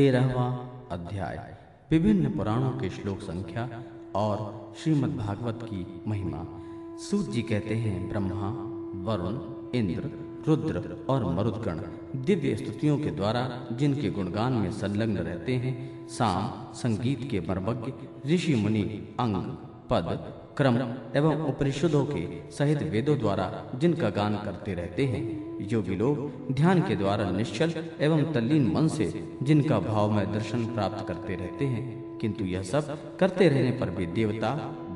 तेरहवा अध्याय। विभिन्न पुराणों के श्लोक संख्या और श्रीमद् भागवत की महिमा। सूत जी कहते हैं, ब्रह्मा, वरुण, इंद्र, रुद्र और मरुदगण दिव्य स्तुतियों के द्वारा जिनके गुणगान में संलग्न रहते हैं, साम, संगीत के मर्मज्ञ, ऋषि मुनि, अंग, पद क्रम एवं उपनिषदों के सहित वेदों द्वारा जिनका गान करते रहते हैं, योगी लोग ध्यान के द्वारा निश्चल एवं तल्लीन मन से जिनका भाव में दर्शन प्राप्त करते रहते हैं, किंतु यह सब करते रहने पर भी देवता,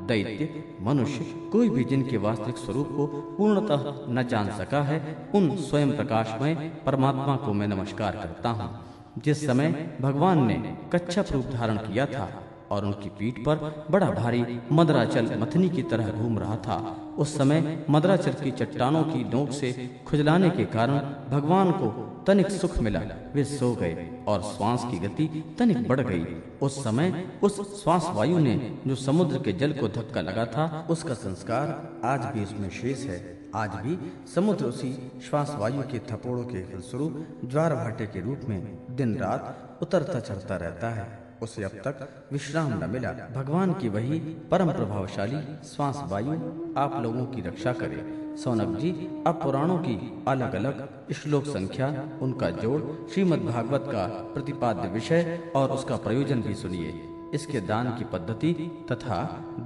दैत्य, मनुष्य, कोई भी जिनके वास्तविक स्वरूप को पूर्णतः न जान सका है, उन स्वयं प्रकाशमय परमात्मा को मैं नमस्कार करता हूँ। जिस समय भगवान ने कच्छप रूप धारण किया था और उनकी पीठ पर बड़ा भारी मदराचल मथनी की तरह घूम रहा था। उस समय मदराचल की चट्टानों की नोक से खुजलाने के कारण भगवान को तनिक सुख मिला। वे सो गए और श्वास की गति तनिक बढ़ गई। उस समय उस श्वास वायु ने जो समुद्र के जल को धक्का लगा था, उसका संस्कार आज भी उसमें शेष है। आज भी समुद्र उसी श्वास वायु के थपोड़ों के फलस्वरूप, ज्वार भाटे के रूप में दिन रात उतरता चढ़ता रहता है। उसे अब तक विश्राम न मिला। भगवान की वही परम प्रभावशाली श्वास वायु आप लोगों की रक्षा करे। सोनक जी, अब पुराणों की अलग अलग श्लोक संख्या, उनका जोड़, श्रीमद् भागवत का प्रतिपाद्य विषय और उसका प्रयोजन भी सुनिए। इसके दान की पद्धति तथा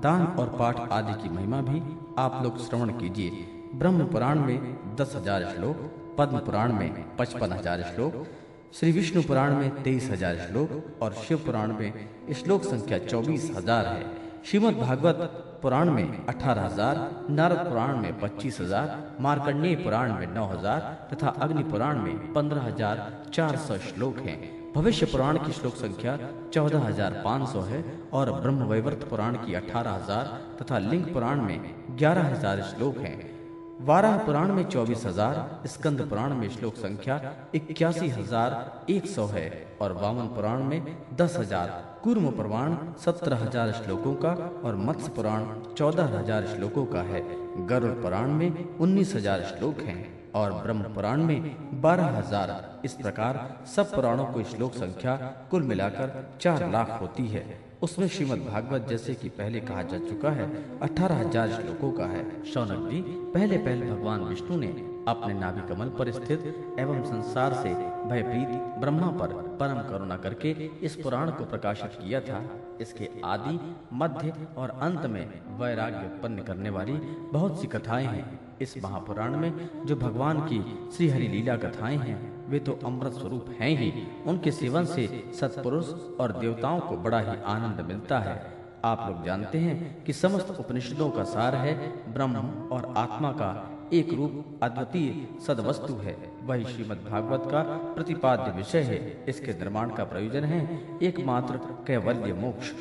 दान और पाठ आदि की महिमा भी आप लोग श्रवण कीजिए। ब्रह्म पुराण में दस हज़ार श्लोक, पद्म पुराण में पचपन हज़ार श्लोक श्री विष्णु पुराण में तेईस हज़ार श्लोक और शिव पुराण में श्लोक संख्या चौबीस हज़ार है। श्रीमद भागवत पुराण में अठारह हज़ार, नारद पुराण में पच्चीस हज़ार, मार्कंडेय पुराण में नौ हज़ार तथा अग्नि पुराण में पंद्रह हज़ार चार सौ श्लोक हैं। भविष्य पुराण की श्लोक संख्या चौदह हज़ार पाँच सौ है और ब्रह्म वैवर्त पुराण की अठारह हज़ार तथा लिंग पुराण में ग्यारह हज़ार श्लोक हैं। वाराह पुराण में चौबीस हज़ार, स्कंद पुराण में श्लोक संख्या इक्यासी हज़ार एक सौ है और वामन पुराण में दस हज़ार, कूर्म पुराण सत्रह हज़ार श्लोकों का और मत्स्य पुराण चौदह हज़ार श्लोकों का है। गरुड़ पुराण में उन्नीस हज़ार श्लोक हैं और ब्रह्म पुराण में बारह हज़ार। इस प्रकार सब पुराणों को श्लोक संख्या कुल मिलाकर चार लाख होती है। उसमें श्रीमद भागवत जैसे कि पहले कहा जा चुका है, अठारह हज़ार श्लोकों का है। शौनक जी, पहले पहले भगवान विष्णु ने अपने नाभि कमल पर स्थित एवं संसार से भयभीत ब्रह्मा पर परम करुणा करके इस पुराण को प्रकाशित किया था। इसके आदि, मध्य और अंत में वैराग्य उत्पन्न करने वाली बहुत सी कथाएँ हैं। इस महापुराण में जो भगवान की श्री हरि लीला कथाएँ हैं, वे तो अमृत स्वरूप हैं ही। उनके सेवन से सत्पुरुष और देवताओं को बड़ा ही आनंद मिलता है। आप लोग जानते हैं कि समस्त उपनिषदों का सार है, ब्रह्म और आत्मा का एक रूप अद्वितीय सदवस्तु है। वही श्रीमद् भागवत का प्रतिपाद्य विषय है। इसके निर्माण का प्रयोजन है, एकमात्र कैवल्य मोक्ष।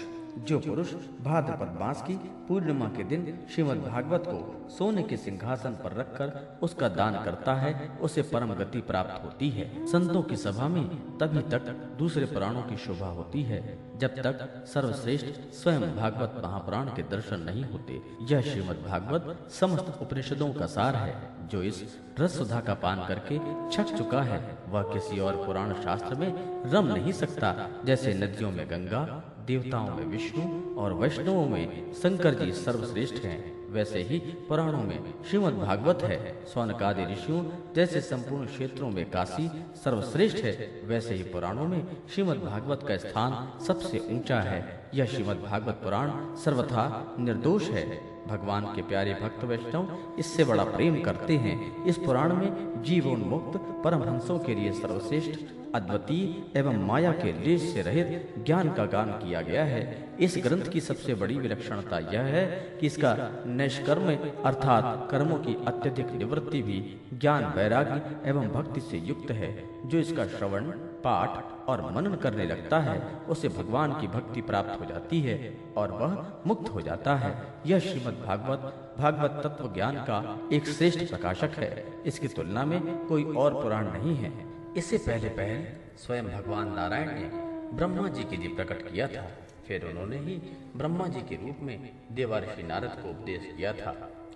जो पुरुष भाद्रपद मास की पूर्णिमा के दिन श्रीमद भागवत को सोने के सिंहासन पर रखकर उसका दान करता है, उसे परम गति प्राप्त होती है। संतों की सभा में तभी तक दूसरे पुराणों की शोभा होती है। जब तक सर्वश्रेष्ठ स्वयं भागवत महापुराण के दर्शन नहीं होते, यह श्रीमद भागवत समस्त उपनिषदों का सार है, जो इस रस सुधा का पान करके छक चुका है। वह किसी और पुराण शास्त्र में रम नहीं सकता, जैसे नदियों में गंगा देवताओं में विष्णु और वैष्णवों में शंकर जी सर्वश्रेष्ठ हैं। वैसे ही पुराणों में श्रीमद् भागवत है। स्वनकादि ऋषियों जैसे संपूर्ण क्षेत्रों में काशी सर्वश्रेष्ठ है। वैसे ही पुराणों में श्रीमद् भागवत का स्थान सबसे ऊँचा है। यह श्रीमद भागवत पुराण सर्वथा निर्दोष है। भगवान के प्यारे भक्त वैष्णव इससे बड़ा प्रेम करते हैं। इस पुराण में जीवोन्मुक्त परमहंसों के लिए सर्वश्रेष्ठ अद्वितीय एवं माया के लेश से रहित ज्ञान का गान किया गया है। इस ग्रंथ की सबसे बड़ी विलक्षणता यह है कि इसका निष्कर्म अर्थात कर्मों की अत्यधिक निवृत्ति भी ज्ञान, वैराग्य एवं भक्ति से युक्त है। जो इसका श्रवण, पाठ और मनन करने लगता है, उसे भगवान की भक्ति प्राप्त हो जाती है और वह मुक्त हो जाता है। यह श्रीमद् भागवत भागवत तत्व ज्ञान का एक श्रेष्ठ प्रकाशक है। इसकी तुलना में कोई और पुराण नहीं है। इससे पहले पहल स्वयं भगवान नारायण ने ब्रह्मा जी के लिए प्रकट किया था। फिर उन्होंने ही ब्रह्मा जी के रूप में देवर्षि नारद को उपदेश किया था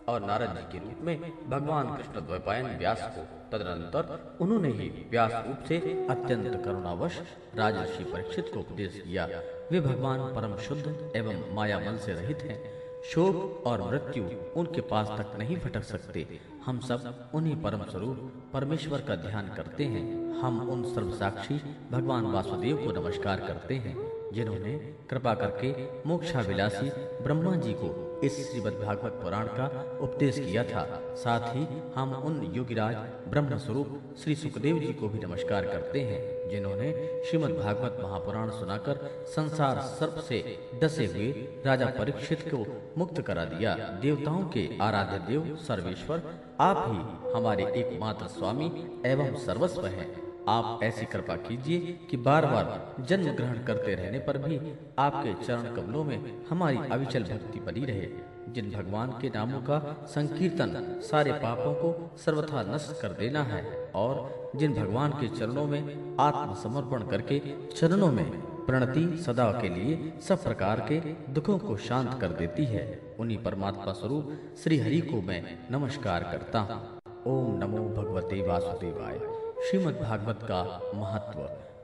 और नारद जी के रूप में भगवान कृष्ण द्वैपायन व्यास को तदनंतर उन्होंने ही व्यास रूप से अत्यंत करुणावश राजर्षि परीक्षित को उपदेश किया वे भगवान परम शुद्ध एवं मायामल से रहित हैं। शोक और मृत्यु उनके पास तक नहीं भटक सकते। हम सब उन्हीं परम स्वरूप, परमेश्वर का ध्यान करते हैं। हम उन सर्व साक्षी भगवान वासुदेव को नमस्कार करते हैं, जिन्होंने कृपा करके मोक्षाभिलाषी ब्रह्मा जी को इस श्रीमद भागवत पुराण का उपदेश किया था। साथ ही हम उन योगीराज ब्रह्म स्वरूप श्री सुखदेव जी को भी नमस्कार करते हैं, जिन्होंने श्रीमद भागवत महापुराण सुनाकर संसार सर्प से डसे हुए राजा परीक्षित को मुक्त करा दिया। देवताओं के आराध्य देव, सर्वेश्वर, आप ही हमारे एकमात्र स्वामी एवं सर्वस्व हैं। आप ऐसी कृपा कीजिए कि बार बार जन्म ग्रहण करते रहने पर भी आपके चरण कमलों में हमारी अविचल भक्ति बनी रहे, जिन भगवान के नामों का संकीर्तन सारे पापों को सर्वथा नष्ट कर देना है और जिन भगवान के चरणों में आत्मसमर्पण करके चरणों में प्रणति सदा के लिए सब प्रकार के दुखों को शांत कर देती है, उन्हीं परमात्मा स्वरूप श्री हरि को मैं नमस्कार करता हूँ। ओम नमो भगवते वासुदेवाय। श्रीमद् भागवत का महत्व,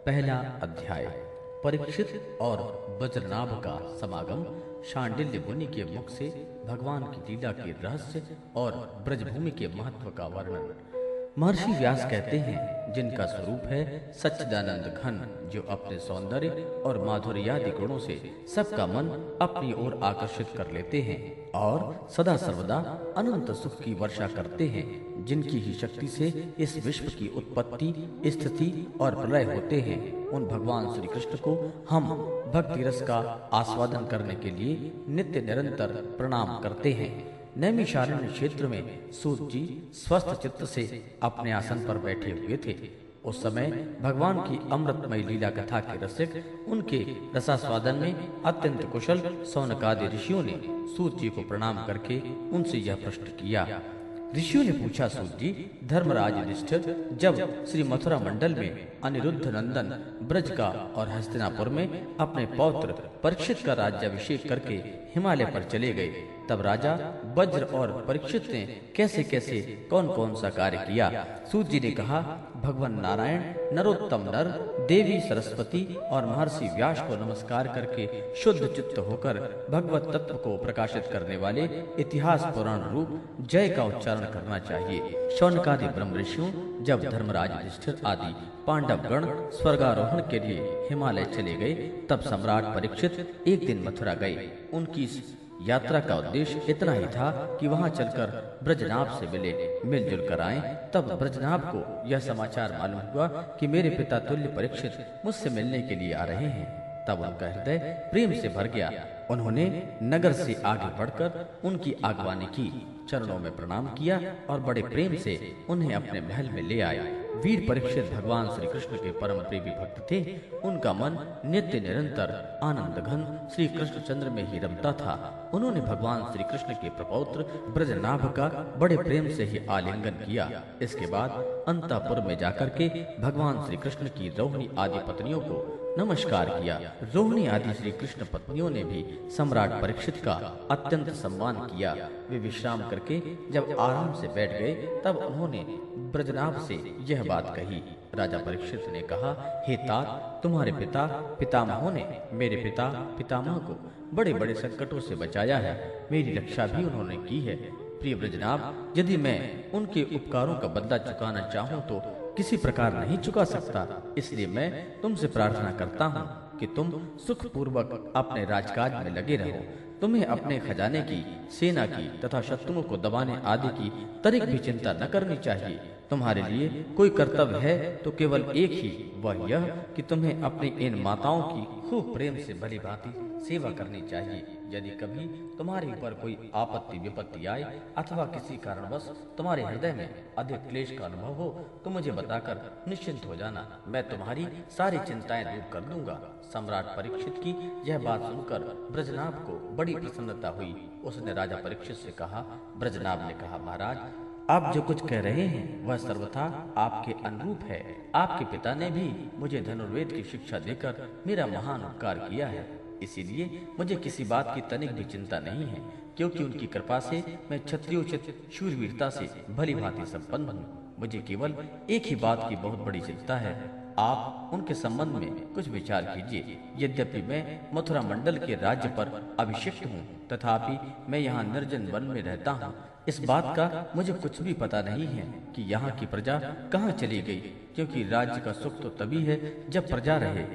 पहला अध्याय, परीक्षित और बज्रनाभ का समागम, शांडिल्य मुनि के मुख से भगवान की लीला के रहस्य और ब्रजभूमि के महत्व का वर्णन। महर्षि व्यास कहते हैं, जिनका स्वरूप है सच्चिदानंद घन, जो अपने सौंदर्य और माधुर्यादि गुणों से सबका मन अपनी ओर आकर्षित कर लेते हैं और सदा सर्वदा अनंत सुख की वर्षा करते हैं, जिनकी ही शक्ति से इस विश्व की उत्पत्ति, स्थिति और प्रलय होते हैं। उन भगवान श्री कृष्ण को हम भक्ति रस का आस्वादन करने के लिए नित्य निरंतर प्रणाम करते हैं। नैमिषारण्य क्षेत्र में सूत जी स्वस्थ चित्त से अपने आसन पर बैठे हुए थे। उस समय भगवान की अमृतमय लीला कथा के रसिक, उनके रसास्वादन में अत्यंत कुशल सौनकादि ऋषियों ने सूत जी को प्रणाम करके उनसे यह प्रश्न किया। ऋषियों ने पूछा सूत जी धर्मराज युधिष्ठिर जब श्री मथुरा मंडल में अनिरुद्ध नंदन ब्रज का और हस्तिनापुर में अपने पौत्र परीक्षित का राज्याभिषेक करके हिमालय पर चले गए। तब राजा वज्र और परीक्षित ने कैसे कैसे कौन कौन सा कार्य किया? सूत जी ने कहा, भगवान नारायण, नरोत्तम नर, देवी सरस्वती और महर्षि व्यास को नमस्कार करके शुद्ध चित्त होकर भगवत तत्व को प्रकाशित करने वाले इतिहास पुराण रूप जय का उच्चारण करना चाहिए। शौनकादि ब्रह्म ऋषियों जब धर्मराज युधिष्ठिर आदि पांडव गण स्वर्गारोहण के लिए हिमालय चले गए, तब सम्राट परीक्षित एक दिन मथुरा गए। उनकी यात्रा का उद्देश्य इतना ही था कि वहाँ चलकर ब्रजनाभ से मिले, मिलजुल कर आए। तब ब्रजनाभ को यह समाचार मालूम हुआ कि मेरे पिता तुल्य परीक्षित मुझसे मिलने के लिए आ रहे हैं। तब उनका हृदय प्रेम से भर गया। उन्होंने नगर से आगे बढ़कर उनकी आगवानी की, चरणों में प्रणाम किया और बड़े प्रेम से उन्हें अपने महल में ले आए। वीर परीक्षित भगवान श्री कृष्ण के परम प्रेमी भक्त थे। उनका मन नित्य निरंतर आनंद घन श्री कृष्ण चंद्र में ही रमता था। उन्होंने भगवान श्री कृष्ण के प्रपौत्र ब्रजनाभ का बड़े प्रेम से ही आलिंगन किया। इसके बाद अंतापुर में जाकर के भगवान श्री कृष्ण की रोहिणी आदि पत्नियों को नमस्कार किया। रोहिणी आदि श्री कृष्ण पत्नियों ने भी सम्राट परीक्षित का अत्यंत सम्मान किया। वे विश्राम करके जब आराम से बैठ गए, तब उन्होंने ब्रजनाभ से यह बात कही। राजा परीक्षित ने कहा, हे तात तुम्हारे पिता, पितामहों ने मेरे पिता, पितामह को बड़े बड़े संकटों से बचाया है। मेरी रक्षा भी उन्होंने की है। प्रिय ब्रजनाभ, यदि मैं उनके उपकारों का बदला चुकाना चाहूँ तो किसी प्रकार नहीं चुका सकता। इसलिए मैं तुमसे प्रार्थना करता हूँ कि तुम सुख पूर्वक अपने राजकाज में लगे रहो। तुम्हें अपने खजाने की, सेना की तथा शत्रुओं को दबाने आदि की, तरीक भी चिंता न करनी चाहिए। तुम्हारे लिए कोई कर्तव्य है तो केवल एक ही। वह यह कि तुम्हें अपनी इन माताओं की खूब प्रेम से भली भांति सेवा करनी चाहिए। यदि कभी तुम्हारे ऊपर कोई आपत्ति, विपत्ति आए अथवा किसी कारणवश तुम्हारे हृदय में अधिक क्लेश का अनुभव हो तो मुझे बताकर निश्चिंत हो जाना। मैं तुम्हारी सारी चिंताएँ दूर कर दूँगा। सम्राट परीक्षित की यह बात सुनकर ब्रजनाभ को बड़ी प्रसन्नता हुई। उसने राजा परीक्षित से कहा, ब्रजनाभ ने कहा, महाराज आप जो कुछ कह रहे हैं, वह सर्वथा आपके अनुरूप है। आपके पिता ने भी मुझे धनुर्वेद की शिक्षा देकर मेरा महान उपकार किया है। इसीलिए मुझे किसी बात की तनिक भी चिंता नहीं है, क्योंकि उनकी कृपा से मैं क्षत्रियोचित शूरवीरता से भली भांति संपन्न हूँ। मुझे केवल एक ही बात की बहुत बड़ी चिंता है। आप उनके संबंध में कुछ विचार कीजिए। यद्यपि मैं मथुरा मंडल के राज्य पर अभिषिक्त हूँ, तथापि मैं यहाँ निर्जन वन में रहता हूँ इस बात का मुझे कुछ भी पता नहीं है कि यहाँ की प्रजा कहाँ चली गई, क्योंकि राज्य का सुख तो तभी है जब प्रजा रहे।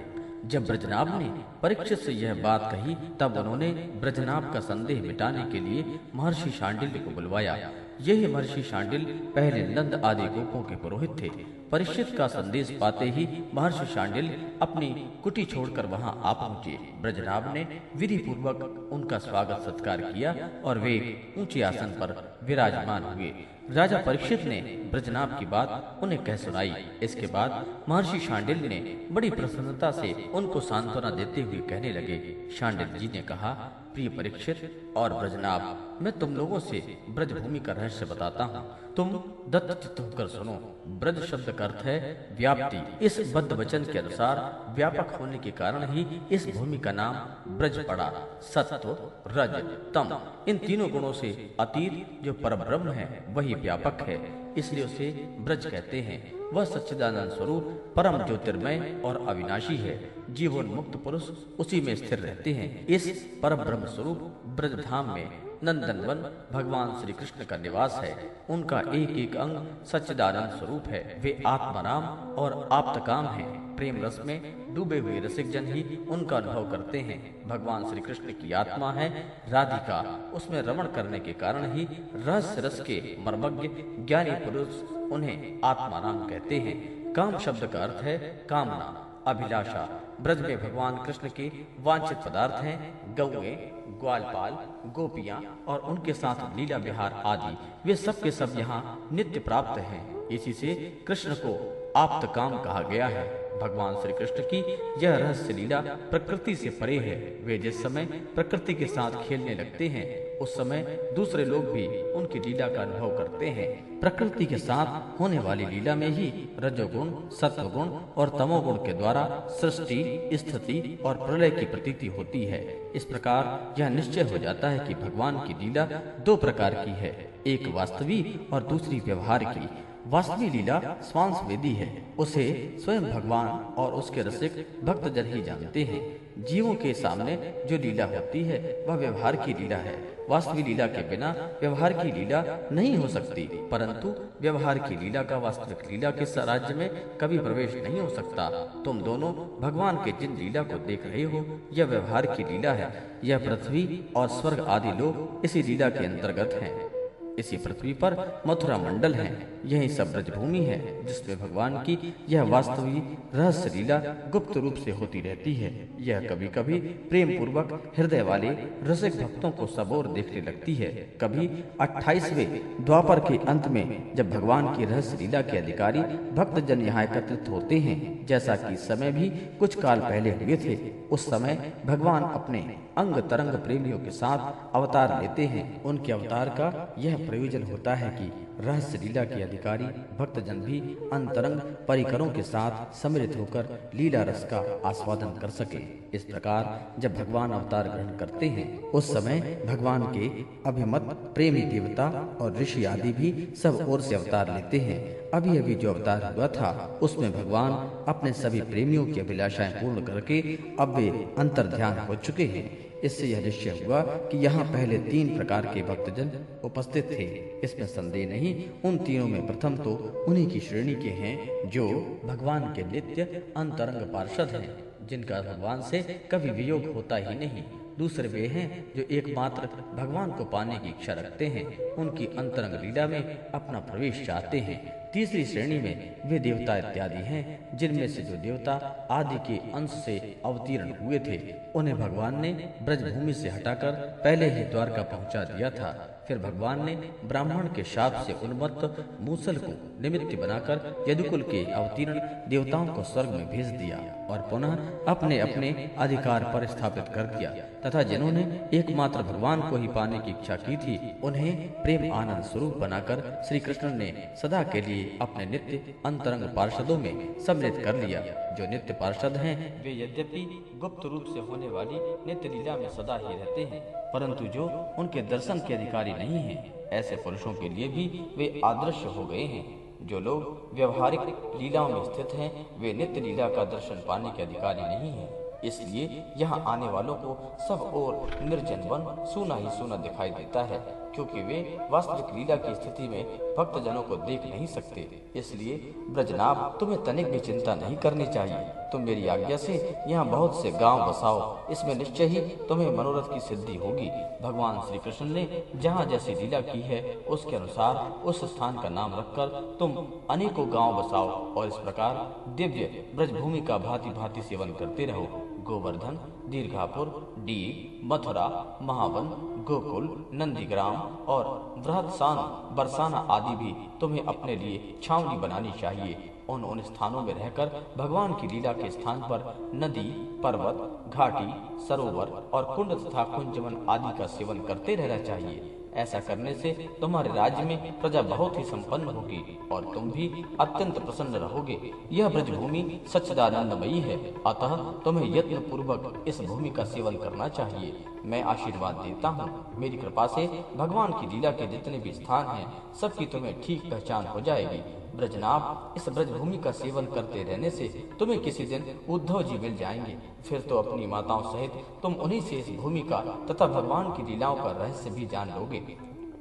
जब ब्रजनाभ ने परीक्षित से यह बात कही, तब उन्होंने ब्रजनाभ का संदेह मिटाने के लिए महर्षि शांडिल्य को बुलवाया। यही महर्षि शांडिल पहले नंद आदि गोपों के पुरोहित थे। परीक्षित का संदेश पाते ही महर्षि शांडिल अपनी कुटी छोड़कर वहाँ आ पहुँचे। ब्रजनाभ ने विधि पूर्वक उनका स्वागत सत्कार किया और वे ऊँचे आसन पर विराजमान हुए। राजा परीक्षित ने ब्रजनाभ की बात उन्हें कह सुनाई। इसके बाद महर्षि शांडिल ने बड़ी प्रसन्नता से उनको सांत्वना देते हुए कहने लगे। शांडिल जी ने कहा प्रिय परीक्षित और ब्रजनाभ, मैं तुम लोगों से ब्रज भूमि का रहस्य बताता हूँ। तुम दत्त होकर सुनो। ब्रज शब्द का अर्थ है व्याप्ति। इस बद्ध वचन के अनुसार व्यापक होने के कारण ही इस भूमि का नाम ब्रज पड़ा। सत्व, रज, तम, इन तीनों गुणों से अतीत जो पर ब्रह्म है, वही व्यापक है। इसलिए उसे ब्रज कहते हैं। वह सच्चिदानंद स्वरूप परम ज्योतिर्मय और अविनाशी है। जीवन मुक्त पुरुष उसी में स्थिर रहते हैं। इस पर ब्रह्म स्वरूप ब्रज धाम में नंदनवन भगवान श्री कृष्ण का निवास है। उनका एक एक अंग सच्चिदानंद स्वरूप है। वे आत्माराम और आप्तकाम हैं। प्रेम रस में डूबे हुए रसिक जन ही उनका अनुभव करते हैं। भगवान श्री कृष्ण की आत्मा है राधिका। उसमें रमण करने के कारण ही रहस्य रस के मर्मज्ञ ज्ञानी पुरुष उन्हें आत्माराम कहते हैं। काम शब्द का अर्थ है कामना, अभिलाषा ब्रज में भगवान कृष्ण के वांछित पदार्थ हैं, गौए, ग्वालपाल, गोपिया और उनके साथ लीला विहार आदि। वे सब के सब यहाँ नित्य प्राप्त हैं। इसी से कृष्ण को आप्त काम कहा गया है। भगवान श्री कृष्ण की यह रहस्य लीला प्रकृति से परे है। वे जिस समय प्रकृति के साथ खेलने लगते हैं, उस समय दूसरे लोग भी उनकी लीला का अनुभव करते हैं। प्रकृति के साथ होने वाली लीला में ही रजोगुण, सत्वगुण और तमोगुण के द्वारा सृष्टि, स्थिति और प्रलय की प्रतीति होती है। इस प्रकार यह निश्चय हो जाता है कि भगवान की लीला दो प्रकार की है, एक वास्तविक और दूसरी व्यवहार की। वास्तवी लीला स्वांस वेदी है। उसे स्वयं भगवान और उसके रसिक भक्त जन ही जानते हैं। जीवों के सामने जो लीला होती है, वह व्यवहार की लीला है। वास्तविक लीला के बिना व्यवहार की लीला नहीं हो सकती। परंतु व्यवहार की लीला का वास्तविक लीला के राज्य में कभी प्रवेश नहीं हो सकता। तुम दोनों भगवान के जिन लीला को देख रहे हो, यह व्यवहार की लीला है। यह पृथ्वी और स्वर्ग आदि लोग इसी लीला के अंतर्गत हैं। इसी पृथ्वी पर मथुरा मंडल है। यही सब ब्रजभूमि है, जिसमें भगवान की यह वास्तविक रहस्य लीला गुप्त रूप से होती रहती है। यह कभी कभी प्रेम पूर्वक हृदय वाले रसिक भक्तों को सबोर देखने लगती है। कभी अट्ठाईसवे द्वापर के अंत में जब भगवान की रहस्य लीला के अधिकारी भक्त जन यहाँ एकत्रित होते हैं, जैसा कि समय भी कुछ काल पहले हुए थे, उस समय भगवान अपने अंग तरंग प्रेमियों के साथ अवतार लेते हैं। उनके अवतार का यह प्रयोजन होता है कि रहस्य लीला के अधिकारी, भक्तजन भी अंतरंग परिकरों के साथ सम्मिलित होकर लीला रस का आस्वादन कर सके। इस प्रकार जब भगवान अवतार ग्रहण करते हैं, उस समय भगवान के अभिमत, प्रेमी देवता और ऋषि आदि भी सब ओर से अवतार लेते हैं। अभी अभी जो अवतार हुआ था, उसमें भगवान अपने सभी प्रेमियों की अभिलाषाएँ पूर्ण करके अब वे अंतर ध्यान हो चुके हैं। इससे यह निश्चय हुआ कि यहाँ पहले तीन प्रकार के भक्तजन उपस्थित थे। इसमें संदेह नहीं, उन तीनों में प्रथम तो उन्हीं की श्रेणी के हैं, जो भगवान के नित्य अंतरंग पार्षद हैं, जिनका भगवान से कभी वियोग होता ही नहीं। दूसरे वे हैं, जो एकमात्र भगवान को पाने की इच्छा रखते हैं, उनकी अंतरंग लीला में अपना प्रवेश चाहते हैं। तीसरी श्रेणी में वे देवता इत्यादि हैं, जिनमें से जो देवता आदि के अंश से अवतीर्ण हुए थे, उन्हें भगवान ने ब्रजभूमि से हटाकर पहले ही द्वारका पहुँचा दिया था। फिर भगवान ने ब्राह्मण के शाप से उन्मत्त मूसल को निमित्त बनाकर यदुकुल के अवतीर्ण देवताओं को स्वर्ग में भेज दिया और पुनः अपने अपने अधिकार पर स्थापित कर दिया। तथा जिन्होंने एकमात्र भगवान को ही पाने की इच्छा की थी, उन्हें प्रेम आनंद स्वरूप बनाकर श्री कृष्ण ने सदा के लिए अपने नित्य अंतरंग पार्षदों में सम्मिलित कर लिया। जो नित्य पार्षद हैं, वे यद्यपि गुप्त रूप से होने वाली नित्य लीला में सदा ही रहते हैं, परंतु जो उनके दर्शन के अधिकारी नहीं हैं, ऐसे पुरुषों के लिए भी वे आदर्श हो गए हैं। जो लोग व्यवहारिक लीलाओं में स्थित हैं, वे नित्य लीला का दर्शन पाने के अधिकारी नहीं हैं। इसलिए यहाँ आने वालों को सब और निर्जन वन सुना ही सुना दिखाई देता है, क्योंकि वे वास्तविक लीला की स्थिति में भक्त जनों को देख नहीं सकते। इसलिए ब्रजनाभ तुम्हें तनिक भी चिंता नहीं करनी चाहिए। तुम मेरी आज्ञा से यहाँ बहुत से गाँव बसाओ। इसमें निश्चय ही तुम्हें मनोरथ की सिद्धि होगी। भगवान श्री कृष्ण ने जहाँ जैसी लीला की है, उसके अनुसार उस स्थान का नाम रखकर तुम अनेकों गाँव बसाओ और इस प्रकार दिव्य ब्रजभूमि का भांति भांति सेवन करते रहो। गोवर्धन, दीर्घापुर डी मथुरा, महावन, गोकुल, नंदीग्राम और बृहदसान बरसाना आदि भी तुम्हें अपने लिए छावनी बनानी चाहिए। उन उन स्थानों में रहकर भगवान की लीला के स्थान पर नदी, पर्वत, घाटी, सरोवर और कुंड तथा कुंजवन आदि का सेवन करते रहना चाहिए। ऐसा करने से तुम्हारे राज्य में प्रजा बहुत ही संपन्न होगी और तुम भी अत्यंत प्रसन्न रहोगे। यह ब्रजभूमि सच्चिदानंदमयी है। अतः तुम्हें यत्न पूर्वक इस भूमि का सेवन करना चाहिए। मैं आशीर्वाद देता हूँ। मेरी कृपा से भगवान की लीला के जितने भी स्थान हैं, सबकी तुम्हें ठीक पहचान हो जाएगी। ब्रजनाभ इस ब्रजभूमि का सेवन करते रहने से तुम्हें किसी दिन उद्धव जी मिल जाएँगे। फिर तो अपनी माताओं सहित तुम उन्हीं से इस भूमि का तथा भगवान की लीलाओं का रहस्य भी जान लोगे।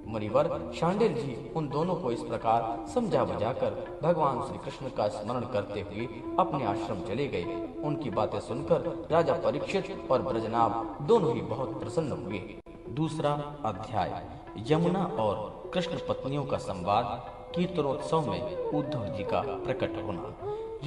मुनिवर शांडिल जी, उन दोनों को इस प्रकार समझा बुझाकर भगवान श्री कृष्ण का स्मरण करते हुए अपने आश्रम चले गए। उनकी बातें सुनकर राजा परीक्षित और ब्रजनाभ दोनों ही बहुत प्रसन्न हुए। दूसरा अध्याय, यमुना और कृष्ण पत्नियों का संवाद। कीर्तनोत्सव में उद्धव जी का प्रकट होना।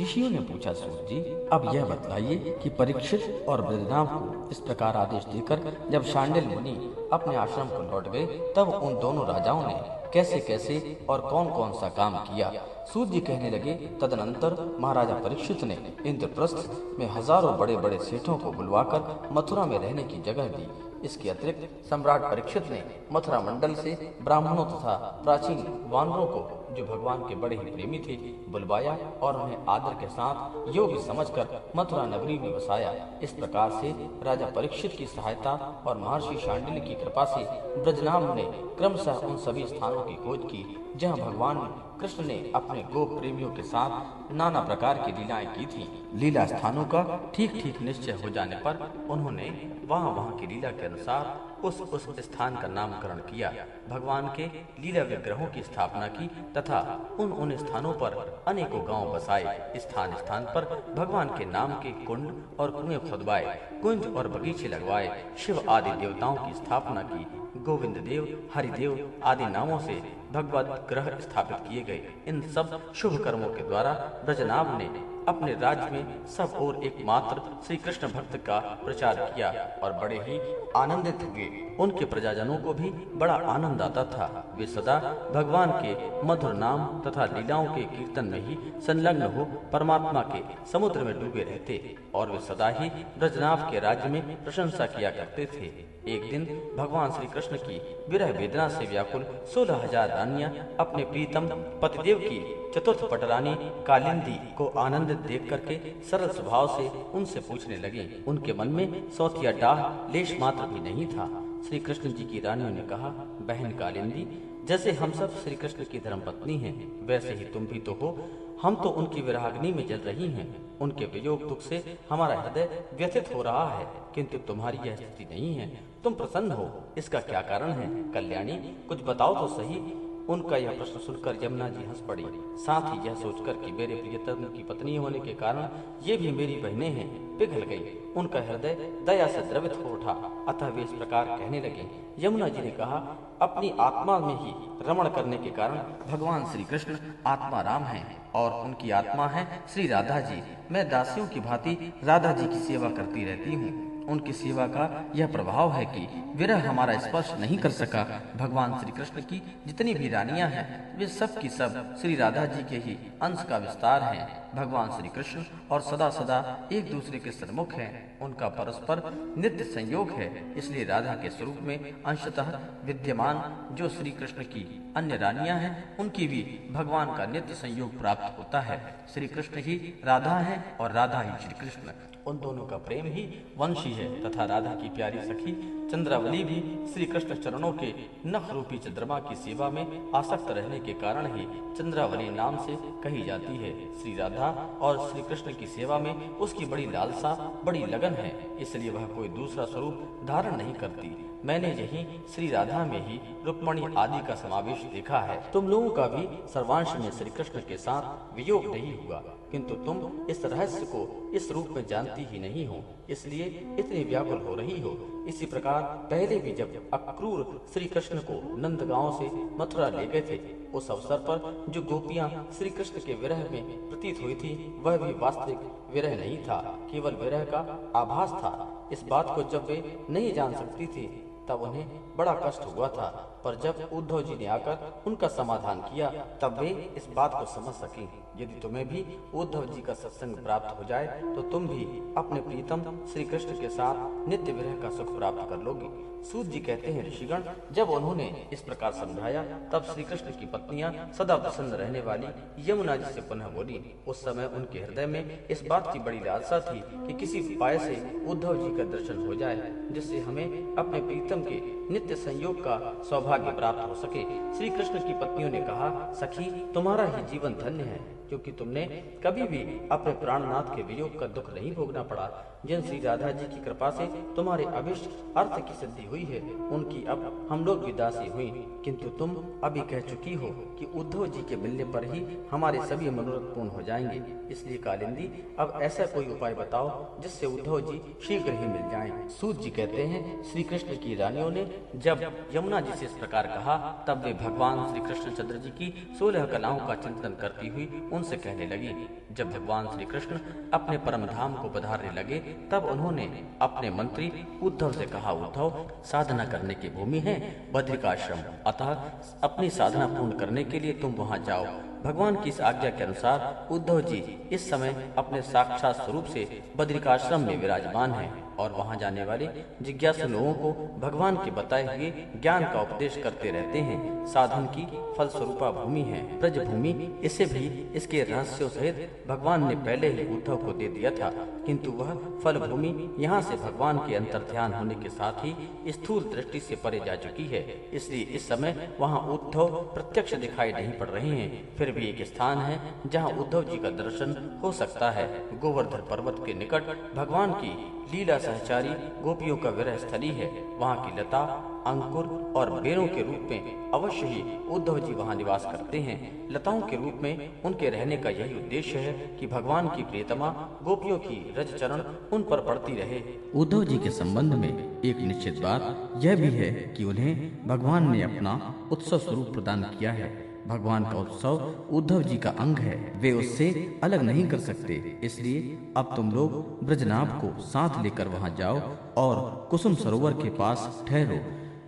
ऋषियों ने पूछा, सूर्य जी, अब यह बतलाइए कि परीक्षित और बद्रीनाथ को इस प्रकार आदेश देकर जब शांडिल मुनि अपने आश्रम को लौट गए, तब उन दोनों राजाओं ने कैसे कैसे और कौन कौन सा काम किया? सूर्य जी कहने लगे, तदनंतर महाराजा परीक्षित ने इंद्रप्रस्थ में हज़ारों बड़े बड़े सेठों को बुलवाकर मथुरा में रहने की जगह दी। इसके अतिरिक्त सम्राट परीक्षित ने मथुरा मंडल से ब्राह्मणों तथा प्राचीन वानरों को, जो भगवान के बड़े ही प्रेमी थे, बुलवाया और उन्हें आदर के साथ योग्य समझकर मथुरा नगरी में बसाया। इस प्रकार से राजा परीक्षित की सहायता और महर्षि शांडिल की कृपा से ब्रजनाम ने क्रमशः उन सभी स्थानों की खोज की, जहाँ भगवान कृष्ण ने अपने गो प्रेमियों के साथ नाना प्रकार की लीलाएँ की थी। लीला स्थानों का ठीक ठीक निश्चय हो जाने पर उन्होंने वहाँ वहाँ की लीला के अनुसार उस उस स्थान का नामकरण किया। भगवान के लीला विग्रहों की स्थापना की तथा उन उन स्थानों पर अनेकों गाँव बसाए। स्थान स्थान पर भगवान के नाम के कुंड और कुएँ खुदवाए, कुंज और बगीचे लगवाए, शिव आदि देवताओं की स्थापना की। गोविंद देव, हरिदेव आदि नामों से भगवत ग्रह स्थापित किए गए। इन सब शुभ कर्मों के द्वारा ब्रजनाभ ने अपने राज्य में सब और एकमात्र श्री कृष्ण भक्त का प्रचार किया और बड़े ही आनंदित हुए। उनके प्रजाजनों को भी बड़ा आनंद आता था। वे सदा भगवान के मधुर नाम तथा लीलाओं के कीर्तन में ही संलग्न हो परमात्मा के समुद्र में डूबे रहते और वे सदा ही ब्रजनाभ के राज्य में प्रशंसा किया करते थे। एक दिन भगवान श्री कृष्ण की विरह वेदना से व्याकुल सोलह हज़ार रानियाँ अपने प्रीतम पतिदेव की चतुर्थ पटरानी कालिंदी को आनंदित देख करके सरल स्वभाव से उनसे पूछने लगे। उनके मन में सौतिया डाह लेश मात्र भी नहीं था। श्री कृष्ण जी की रानियों ने कहा, बहन कालिंदी, जैसे हम सब श्री कृष्ण की धर्म पत्नी हैं, वैसे ही तुम भी तो हो। हम तो उनकी विराग्नि में जल रही हैं। उनके वियोग दुख से हमारा हृदय व्यथित हो रहा है। किंतु तुम्हारी यह स्थिति नहीं है। तुम प्रसन्न हो। इसका क्या कारण है? कल्याणी, कुछ बताओ तो सही। उनका यह प्रश्न सुनकर यमुना जी हंस पड़ी। साथ ही यह सोचकर कि मेरे प्रियतम की पत्नी होने के कारण ये भी मेरी बहनें हैं, पिघल गई। उनका हृदय दया से द्रवित हो उठा। अतः वे इस प्रकार कहने लगे, यमुना जी ने कहा, अपनी आत्मा में ही रमण करने के कारण भगवान श्री कृष्ण आत्मा राम है और उनकी आत्मा है श्री राधा जी। मैं दासियों की भांति राधा जी की सेवा करती रहती हूँ। उनकी सेवा का यह प्रभाव है कि विरह हमारा स्पर्श नहीं कर सका। भगवान श्री कृष्ण की जितनी भी रानियाँ हैं, वे सब की सब श्री राधा जी के ही अंश का विस्तार हैं। भगवान श्री कृष्ण और सदा सदा एक दूसरे के सन्मुख हैं। उनका परस्पर नित्य संयोग है। इसलिए राधा के स्वरूप में अंशतः विद्यमान जो श्री कृष्ण की अन्य रानियाँ हैं, उनकी भी भगवान का नित्य संयोग प्राप्त होता है। श्री कृष्ण ही राधा है और राधा ही श्री कृष्ण उन दोनों का प्रेम ही वंशी है तथा राधा की प्यारी सखी चंद्रावली भी श्री कृष्ण चरणों के नख रूपी चंद्रमा की सेवा में आसक्त रहने के कारण ही चंद्रावली नाम से कही जाती है। श्री राधा और श्री कृष्ण की सेवा में उसकी बड़ी लालसा, बड़ी लगन है, इसलिए वह कोई दूसरा स्वरूप धारण नहीं करती। मैंने यही श्री राधा में ही रुक्मणी आदि का समावेश देखा है। तुम लोगों का भी सर्वांश में श्री कृष्ण के साथ वियोग नहीं हुआ। किंतु तुम इस रहस्य को इस रूप में जानती ही नहीं हो, इसलिए इतनी व्याकुल हो रही हो। इसी प्रकार पहले भी जब अक्रूर श्री कृष्ण को नंद गाँव से मथुरा ले गए थे, उस अवसर पर जो गोपियाँ श्री कृष्ण के विरह में प्रतीत हुई थी, वह भी वास्तविक विरह नहीं था, केवल विरह का आभास था। इस बात को जब वे नहीं जान सकती थी, तब उन्हें बड़ा कष्ट हुआ था। पर जब उद्धव जी ने आकर उनका समाधान किया, तब वे इस बात को समझ सकी। यदि तुम्हें भी उद्धव जी का सत्संग प्राप्त हो जाए तो तुम भी अपने प्रीतम श्री कृष्ण के साथ नित्य विरह का सुख प्राप्त कर लोगी। सूत जी कहते हैं, ऋषिगण, जब उन्होंने इस प्रकार समझाया, तब श्री कृष्ण की पत्नियाँ सदा प्रसन्न रहने वाली यमुना जी से पुनः बोली। उस समय उनके हृदय में इस बात की बड़ी लालसा थी कि किसी उपाय से उद्धव जी का दर्शन हो जाए, जिससे हमें अपने प्रीतम के नित्य संयोग का सौभाग्य प्राप्त हो सके। श्री कृष्ण की पत्नियों ने कहा, सखी, तुम्हारा ही जीवन धन्य है। क्योंकि तुमने कभी भी अपने प्राणनाथ के वियोग का दुख नहीं भोगना पड़ा। जिन श्री राधा जी की कृपा से तुम्हारे अभिष्ट अर्थ की सिद्धि हुई है, उनकी अब हम लोग भी दासी हुई। किंतु तुम अभी कह चुकी हो कि उद्धव जी के मिलने पर ही हमारे सभी मनोरथ पूर्ण हो जाएँगे। इसलिए कालिंदी, अब ऐसा कोई उपाय बताओ जिससे उद्धव जी शीघ्र ही मिल जाएँ। सूत जी कहते हैं श्री कृष्ण की रानियों ने जब यमुना जी से इस प्रकार कहा, तब वे भगवान श्री कृष्ण चंद्र जी की सोलह कलाओं का चिंतन करती हुई उनसे कहने लगी, जब भगवान श्री कृष्ण अपने परम धाम को पधारने लगे, तब उन्होंने अपने मंत्री उद्धव से कहा, उद्धव, साधना करने की भूमि है, बद्रिकाश्रम। अतः अपनी साधना पूर्ण करने के लिए तुम वहाँ जाओ। भगवान की इस आज्ञा के अनुसार उद्धव जी इस समय अपने साक्षात स्वरूप से बद्रिकाश्रम में विराजमान हैं। और वहाँ जाने वाले जिज्ञासु लोगों को भगवान के बताए हुए ज्ञान का उपदेश करते रहते हैं। साधन की फल स्वरूपा भूमि है। ब्रज भूमि इसे भी इसके रहस्यों सहित भगवान ने पहले ही उद्धव को दे दिया था। किंतु वह फल भूमि यहाँ से भगवान के अंतर ध्यान होने के साथ ही स्थूल दृष्टि से परे जा चुकी है। इसलिए इस समय वहाँ उद्धव प्रत्यक्ष दिखाई नहीं पड़ रहे हैं। फिर भी एक स्थान है जहाँ उद्धव जी का दर्शन हो सकता है। गोवर्धन पर्वत के निकट भगवान की लीला सहचारी गोपियों का विरह स्थली है। वहाँ की लता, अंकुर और बेरों के रूप में अवश्य ही उद्धव जी वहाँ निवास करते हैं। लताओं के रूप में उनके रहने का यही उद्देश्य है कि भगवान की प्रियतमा गोपियों की रज चरण उन पर पड़ती रहे। उद्धव जी के संबंध में एक निश्चित बात यह भी है कि उन्हें भगवान ने अपना उत्सव स्वरूप प्रदान किया है। भगवान का उत्सव उद्धव जी का अंग है। वे उससे अलग नहीं कर सकते। इसलिए अब तुम लोग ब्रजनाभ को साथ लेकर वहाँ जाओ और कुसुम सरोवर के पास ठहरो।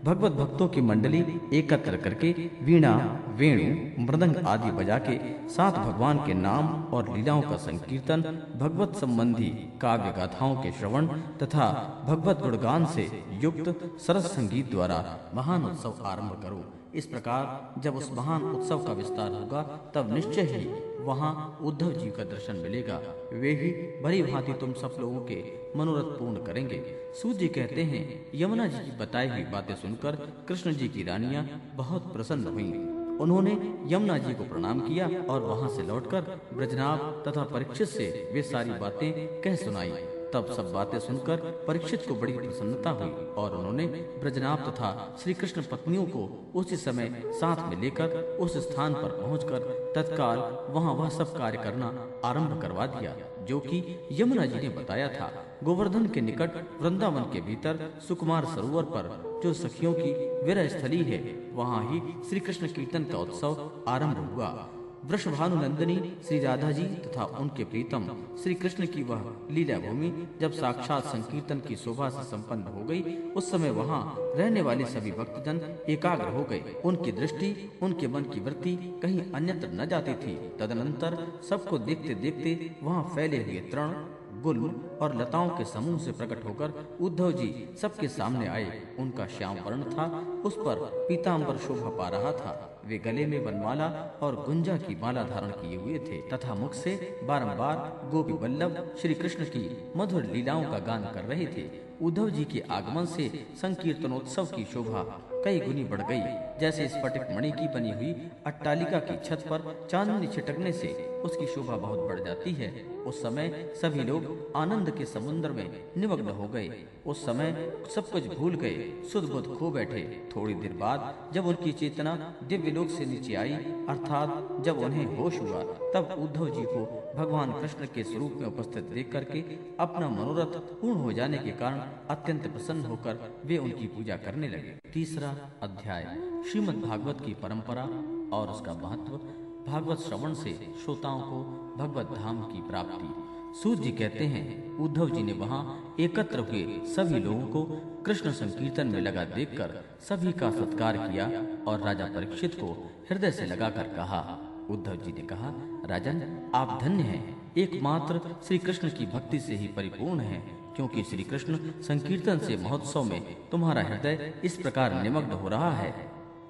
भगवत भक्तों की मंडली एकत्र करके वीणा, वेणु, मृदंग आदि बजा के साथ भगवान के नाम और लीलाओं का संकीर्तन, भगवत संबंधी काव्य गाथाओं के श्रवण तथा भगवत गुणगान से युक्त सरस संगीत द्वारा महान उत्सव आरंभ करो। इस प्रकार जब उस महान उत्सव का विस्तार होगा, तब निश्चय ही वहाँ उद्धव जी का दर्शन मिलेगा। वे ही भरी भांति तुम सब लोगों के मनोरथ पूर्ण करेंगे। सूत जी कहते हैं, यमुना जी की बताई हुई बातें सुनकर कृष्ण जी की रानियाँ बहुत प्रसन्न हुईं। उन्होंने यमुना जी को प्रणाम किया और वहाँ से लौटकर ब्रजनाभ तथा परीक्षित से वे सारी बातें कह सुनाई। तब सब बातें सुनकर परीक्षित को बड़ी प्रसन्नता हुई और उन्होंने ब्रजनाभ तथा श्री कृष्ण पत्नियों को उसी समय साथ में लेकर उस स्थान पर पहुंचकर तत्काल वहाँ वह सब कार्य करना आरंभ करवा दिया, जो कि यमुना जी ने बताया था। गोवर्धन के निकट वृंदावन के भीतर सुकुमार सरोवर पर जो सखियों की विरह स्थली है, वहाँ ही श्री कृष्ण कीर्तन का उत्सव आरंभ हुआ। वृषभानुनंदिनी श्री राधा जी तथा उनके प्रीतम श्री कृष्ण की वह लीला भूमि जब साक्षात संकीर्तन की शोभा से संपन्न हो गई, उस समय वहाँ रहने वाले सभी भक्तजन एकाग्र हो गए। उनकी दृष्टि, उनके मन की वृत्ति कहीं अन्यत्र न जाती थी। तदनंतर सबको देखते देखते वहाँ फैले हुए तृण गुल्म और लताओं के समूह से प्रकट होकर उद्धव जी सबके सामने आए। उनका श्याम वर्ण था, उस पर पीताम्बर शोभा पा रहा था। वे गले में वनमाला और गुंजा की माला धारण किए हुए थे, तथा मुख से बारंबार गोपी बल्लभ श्री कृष्ण की मधुर लीलाओं का गान कर रहे थे। उद्धव जी के आगमन से संकीर्तनोत्सव की शोभा कई गुनी बढ़ गई। जैसे इस स्फटिक मणि की बनी हुई अट्टालिका की छत पर चांदनी छिटकने से उसकी शोभा बहुत बढ़ जाती है। उस समय सभी लोग आनंद के समुद्र में निमग्न हो गए। उस समय सब कुछ भूल गए। सुध बुद्ध खो बैठे। थोड़ी देर बाद जब उनकी चेतना दिव्य लोक से नीचे आई, अर्थात जब उन्हें होश हुआ, तब उद्धव जी को भगवान कृष्ण के स्वरूप में उपस्थित देख करके अपना मनोरथ पूर्ण हो जाने के कारण अत्यंत प्रसन्न होकर वे उनकी पूजा करने लगे। तीसरा अध्याय श्रीमद् भागवत की परंपरा और उसका महत्व। भागवत श्रवण से श्रोताओं को भगवत धाम की प्राप्ति। सूर्य जी कहते हैं, उद्धव जी ने वहाँ एकत्र हुए सभी लोगों को कृष्ण संकीर्तन में लगा देखकर सभी का सत्कार किया और राजा परीक्षित को हृदय से लगाकर कहा उद्धव जी ने कहा, राजन, आप धन्य हैं। एकमात्र श्री कृष्ण की भक्ति से ही परिपूर्ण है, क्योंकि श्री कृष्ण संकीर्तन से महोत्सव में तुम्हारा हृदय इस प्रकार निमग्न हो रहा है।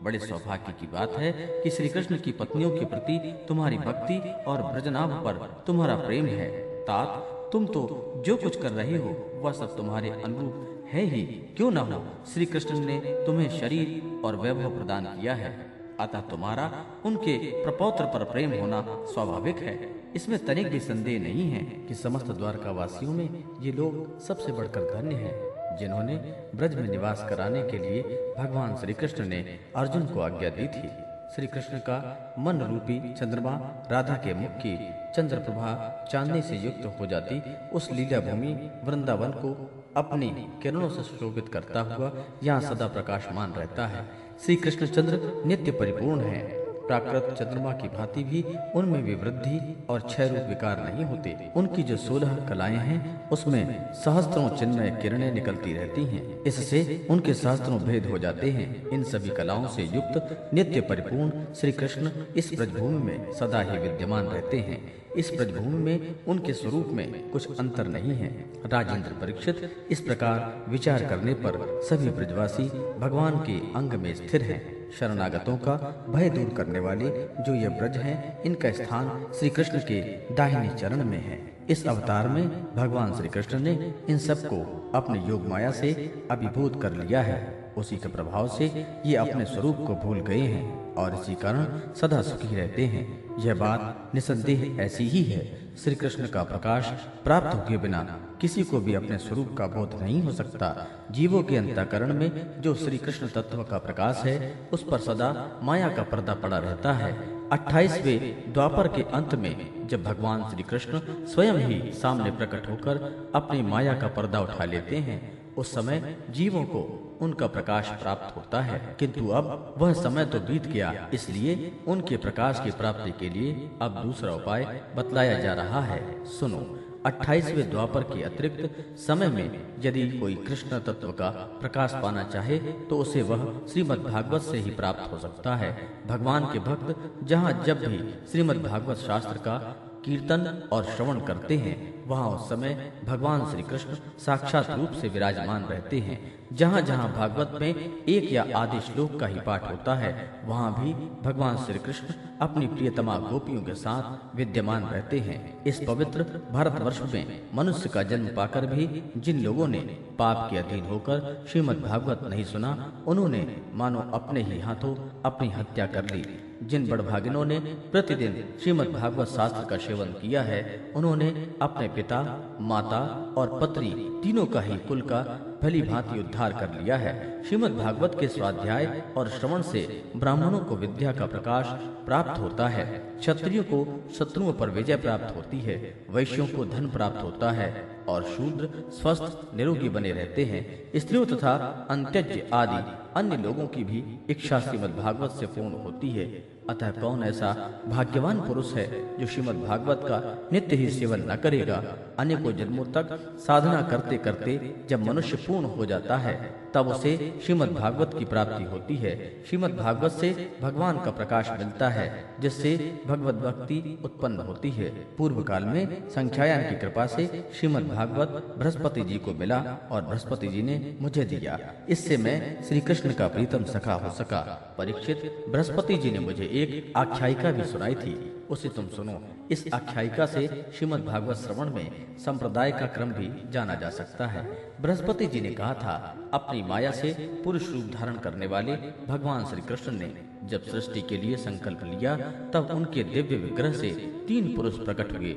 बड़े सौभाग्य की बात है कि श्री कृष्ण की पत्नियों के प्रति तुम्हारी भक्ति और भ्रजनाभ पर तुम्हारा प्रेम है। तात, तुम तो जो कुछ कर रहे हो, वह सब तुम्हारे अनुरूप है ही। क्यों न हो? श्री कृष्ण ने तुम्हें शरीर और वैभव प्रदान किया है। अतः तुम्हारा, उनके प्रपौत्र पर प्रेम होना स्वाभाविक है। इसमें तनिक भी संदेह नहीं है कि समस्त द्वारका वासियों में ये लोग सबसे बढ़कर धन्य हैं, जिन्होंने ब्रज में निवास कराने के लिए भगवान श्री कृष्ण ने अर्जुन को आज्ञा दी थी। श्री कृष्ण का मन रूपी चंद्रमा राधा के मुख की चंद्र प्रभा चांदनी से युक्त हो जाती उस लीला भूमि वृंदावन को अपनी किरणों से सुशोभित करता हुआ यहाँ सदा प्रकाशमान रहता है। श्री कृष्णचंद्र नित्य परिपूर्ण है। प्राकृत चंद्रमा की भांति भी उनमें भी वृद्धि और क्षय रूप विकार नहीं होते। उनकी जो सोलह कलाएँ हैं, उसमें सहस्त्रों चिन्मय किरणें निकलती रहती हैं। इससे उनके सहस्त्रों भेद हो जाते हैं। इन सभी कलाओं से युक्त, नित्य परिपूर्ण श्री कृष्ण इस ब्रजभूमि में सदा ही विद्यमान रहते हैं। इस ब्रजभूमि में उनके स्वरूप में कुछ अंतर नहीं है। राजेंद्र परीक्षित इस प्रकार विचार करने पर सभी ब्रजवासी भगवान के अंग में स्थिर हैं। शरणागतों का भय दूर करने वाले जो ये ब्रज हैं, इनका स्थान श्री कृष्ण के दाहिने चरण में है। इस अवतार में भगवान श्री कृष्ण ने इन सबको अपने योग माया से अभिभूत कर लिया है। उसी के प्रभाव से ये अपने स्वरूप को भूल गए हैं और इसी कारण सदा सुखी रहते हैं। यह बात निसंदेह ऐसी ही है। श्री कृष्ण का प्रकाश प्राप्त हुए बिना किसी को भी अपने स्वरूप का बोध नहीं हो सकता। जीवों के अंतकरण में जो श्री कृष्ण तत्व का प्रकाश है, उस पर सदा माया का पर्दा पड़ा रहता है। अट्ठाईसवे द्वापर के अंत में जब भगवान श्री कृष्ण स्वयं ही सामने प्रकट होकर अपनी माया का पर्दा उठा लेते हैं, उस समय जीवों को उनका प्रकाश प्राप्त होता है। किंतु अब वह समय तो बीत गया, इसलिए उनके प्रकाश की प्राप्ति के लिए अब दूसरा उपाय बतलाया जा रहा है। सुनो अट्ठाईसवें द्वापर के अतिरिक्त समय में यदि कोई कृष्ण तत्व का प्रकाश पाना चाहे तो उसे वह श्रीमद् भागवत से ही प्राप्त हो सकता है। भगवान के भक्त जहाँ जब भी श्रीमद् भागवत शास्त्र का कीर्तन और श्रवण करते हैं वहाँ उस समय भगवान श्री कृष्ण साक्षात रूप से विराजमान रहते हैं। जहाँ जहाँ भागवत में एक या आदि श्लोक का ही पाठ होता है, वहाँ भी भगवान श्री कृष्ण अपनी प्रियतमा गोपियों के साथ विद्यमान रहते हैं। इस पवित्र भारतवर्ष में मनुष्य का जन्म पाकर भी जिन लोगों ने पाप के अधीन होकर श्रीमद भागवत नहीं सुना, उन्होंने मानो अपने ही हाथों अपनी हत्या कर ली। जिन बड़भागिनों ने प्रतिदिन श्रीमद् भागवत शास्त्र का सेवन किया है उन्होंने अपने पिता माता और पत्नी तीनों का ही कुल का भली भांति उद्धार कर लिया है। श्रीमद् भागवत के स्वाध्याय और श्रवण से ब्राह्मणों को विद्या का प्रकाश प्राप्त होता है। क्षत्रियो को शत्रुओं पर विजय प्राप्त होती है। वैश्यों को धन प्राप्त होता है। और शूद्र स्वस्थ निरोगी बने रहते हैं, स्त्रियों तथा अंत्यज आदि अन्य लोगों की भी इच्छा श्रीमद भागवत से पूर्ण होती है। अतः कौन ऐसा भाग्यवान पुरुष है जो श्रीमद भागवत का नित्य ही सेवन न करेगा? अनेकों जन्मों तक साधना करते करते जब मनुष्य पूर्ण हो जाता है, तब उसे श्रीमद भागवत की प्राप्ति होती है। श्रीमद भागवत से भगवान का प्रकाश मिलता है, जिससे भगवत भक्ति उत्पन्न होती है। पूर्व काल में संख्यायन की कृपा से श्रीमद भागवत बृहस्पति जी को मिला और बृहस्पति जी ने मुझे दिया। इससे मैं श्री कृष्ण का प्रीतम सखा हो सका। परीक्षित बृहस्पति जी ने मुझे एक आख्यायिका भी सुनाई थी। उसे तुम सुनो। इस आख्यायिका से श्रीमद भागवत श्रवण में संप्रदाय का क्रम भी जाना जा सकता है। बृहस्पति जी ने कहा था, अपनी माया से पुरुष रूप धारण करने वाले भगवान श्री कृष्ण ने जब सृष्टि के लिए संकल्प लिया, तब उनके दिव्य विग्रह से तीन पुरुष प्रकट हुए।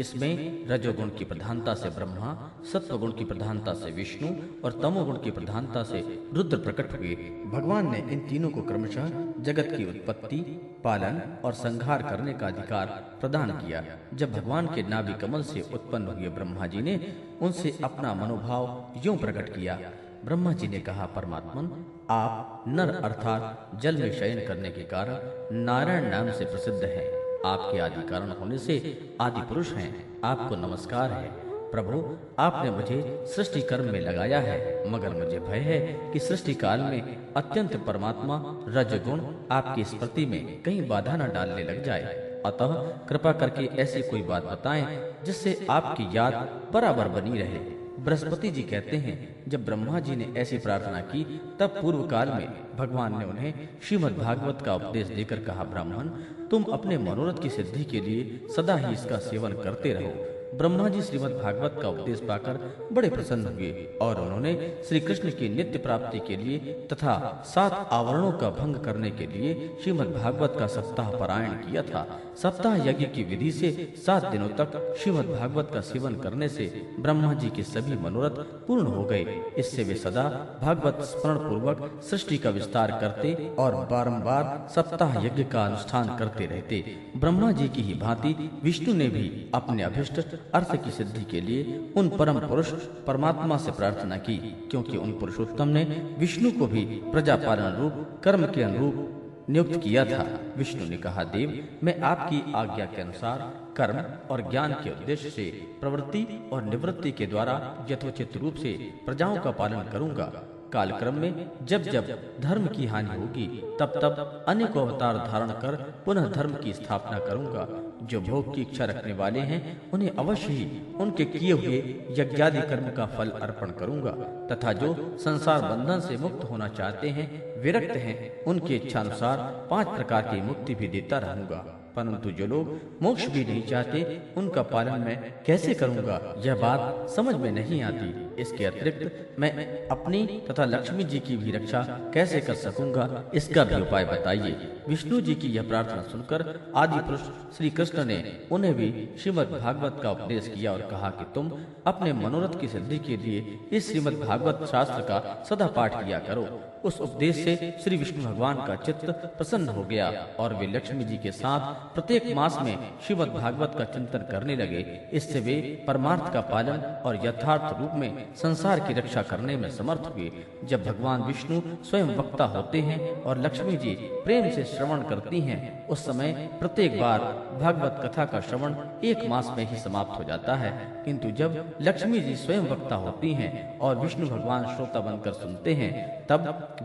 इसमें रजोगुण की प्रधानता से ब्रह्मा, सत्वगुण की प्रधानता से विष्णु और तमोगुण की प्रधानता से रुद्र प्रकट हुए। भगवान ने इन तीनों को क्रमशः जगत की उत्पत्ति, पालन और संहार करने का अधिकार प्रदान किया। जब भगवान के नाभि कमल से उत्पन्न हुए ब्रह्मा जी ने उनसे अपना मनोभाव यूँ प्रकट किया। ब्रह्मा जी ने कहा, परमात्मन, आप नर अर्थात जल में शयन करने के कारण नारायण नाम से प्रसिद्ध हैं। आपके आदि कारण होने से आदि पुरुष हैं, आपको नमस्कार है। प्रभु, आपने मुझे सृष्टि कर्म में लगाया है, मगर मुझे भय है कि सृष्टि काल में अत्यंत परमात्मा, रजगुण आपकी स्मृति में कहीं बाधा न डालने लग जाए। अतः कृपा करके ऐसी कोई बात बताएँ जिससे आपकी याद बराबर बनी रहे। बृहस्पति जी कहते हैं, जब ब्रह्मा जी ने ऐसी प्रार्थना की, तब पूर्व काल में भगवान ने उन्हें श्रीमद् भागवत का उपदेश देकर कहा, ब्राह्मण, तुम अपने मनोरथ की सिद्धि के लिए सदा ही इसका सेवन करते रहो। ब्रह्मा जी श्रीमद भागवत का उपदेश पाकर बड़े प्रसन्न हुए और उन्होंने श्री कृष्ण की नित्य प्राप्ति के लिए तथा सात आवरणों का भंग करने के लिए श्रीमद भागवत का सप्ताह पारायण किया था। सप्ताह यज्ञ की विधि से सात दिनों तक श्रीमद भागवत का सेवन करने से ब्रह्मा जी के सभी मनोरथ पूर्ण हो गए। इससे वे सदा भागवत स्मरण पूर्वक सृष्टि का विस्तार करते और बारम्बार सप्ताह यज्ञ का अनुष्ठान करते रहते। ब्रह्मा जी की ही भांति विष्णु ने भी अपने अभिष्ट अर्थ की सिद्धि के लिए उन परम पुरुष परमात्मा से प्रार्थना की, क्योंकि उन पुरुषोत्तम ने विष्णु को भी प्रजापालन रूप, कर्म के अनुरूप नियुक्त किया था। विष्णु ने कहा, देव, मैं आपकी आज्ञा के अनुसार कर्म और ज्ञान के उद्देश्य से प्रवृत्ति और निवृत्ति के द्वारा यथोचित रूप से प्रजाओं का पालन करूँगा। कालक्रम में जब जब धर्म की हानि होगी, तब तब अनेक अवतार धारण कर पुनः धर्म की स्थापना करूँगा। जो भोग की इच्छा रखने वाले हैं, उन्हें अवश्य ही उनके किए हुए यज्ञादि कर्म का फल अर्पण करूँगा, तथा जो संसार बंधन से मुक्त होना चाहते हैं, विरक्त हैं, उनकी इच्छा अनुसार पाँच प्रकार की मुक्ति भी देता रहूँगा। परंतु जो लोग मोक्ष भी नहीं चाहते, उनका पालन मैं कैसे करूँगा, यह बात समझ में नहीं आती। इसके अतिरिक्त मैं अपनी तथा लक्ष्मी जी की भी रक्षा कैसे कर सकूँगा, इसका भी उपाय बताइए। विष्णु जी की यह प्रार्थना सुनकर आदि पुरुष श्री कृष्ण ने उन्हें भी श्रीमद भागवत का उपदेश किया और कहा कि तुम अपने मनोरथ की सिद्धि के लिए इस श्रीमद भागवत शास्त्र का सदा पाठ किया करो। उस उपदेश से श्री विष्णु भगवान का चित्त प्रसन्न हो गया और वे लक्ष्मी जी के साथ प्रत्येक मास में श्रीमद भागवत का चिंतन करने लगे। इससे वे परमार्थ का पालन और यथार्थ रूप में संसार की रक्षा करने में समर्थ हुए। जब भगवान विष्णु स्वयं वक्ता होते हैं और लक्ष्मी जी प्रेम से श्रवण करती हैं, उस समय प्रत्येक बार भागवत कथा का श्रवण एक मास में ही समाप्त हो जाता है। किंतु जब लक्ष्मी जी स्वयं वक्ता होती हैं और विष्णु भगवान श्रोता बनकर सुनते हैं, तब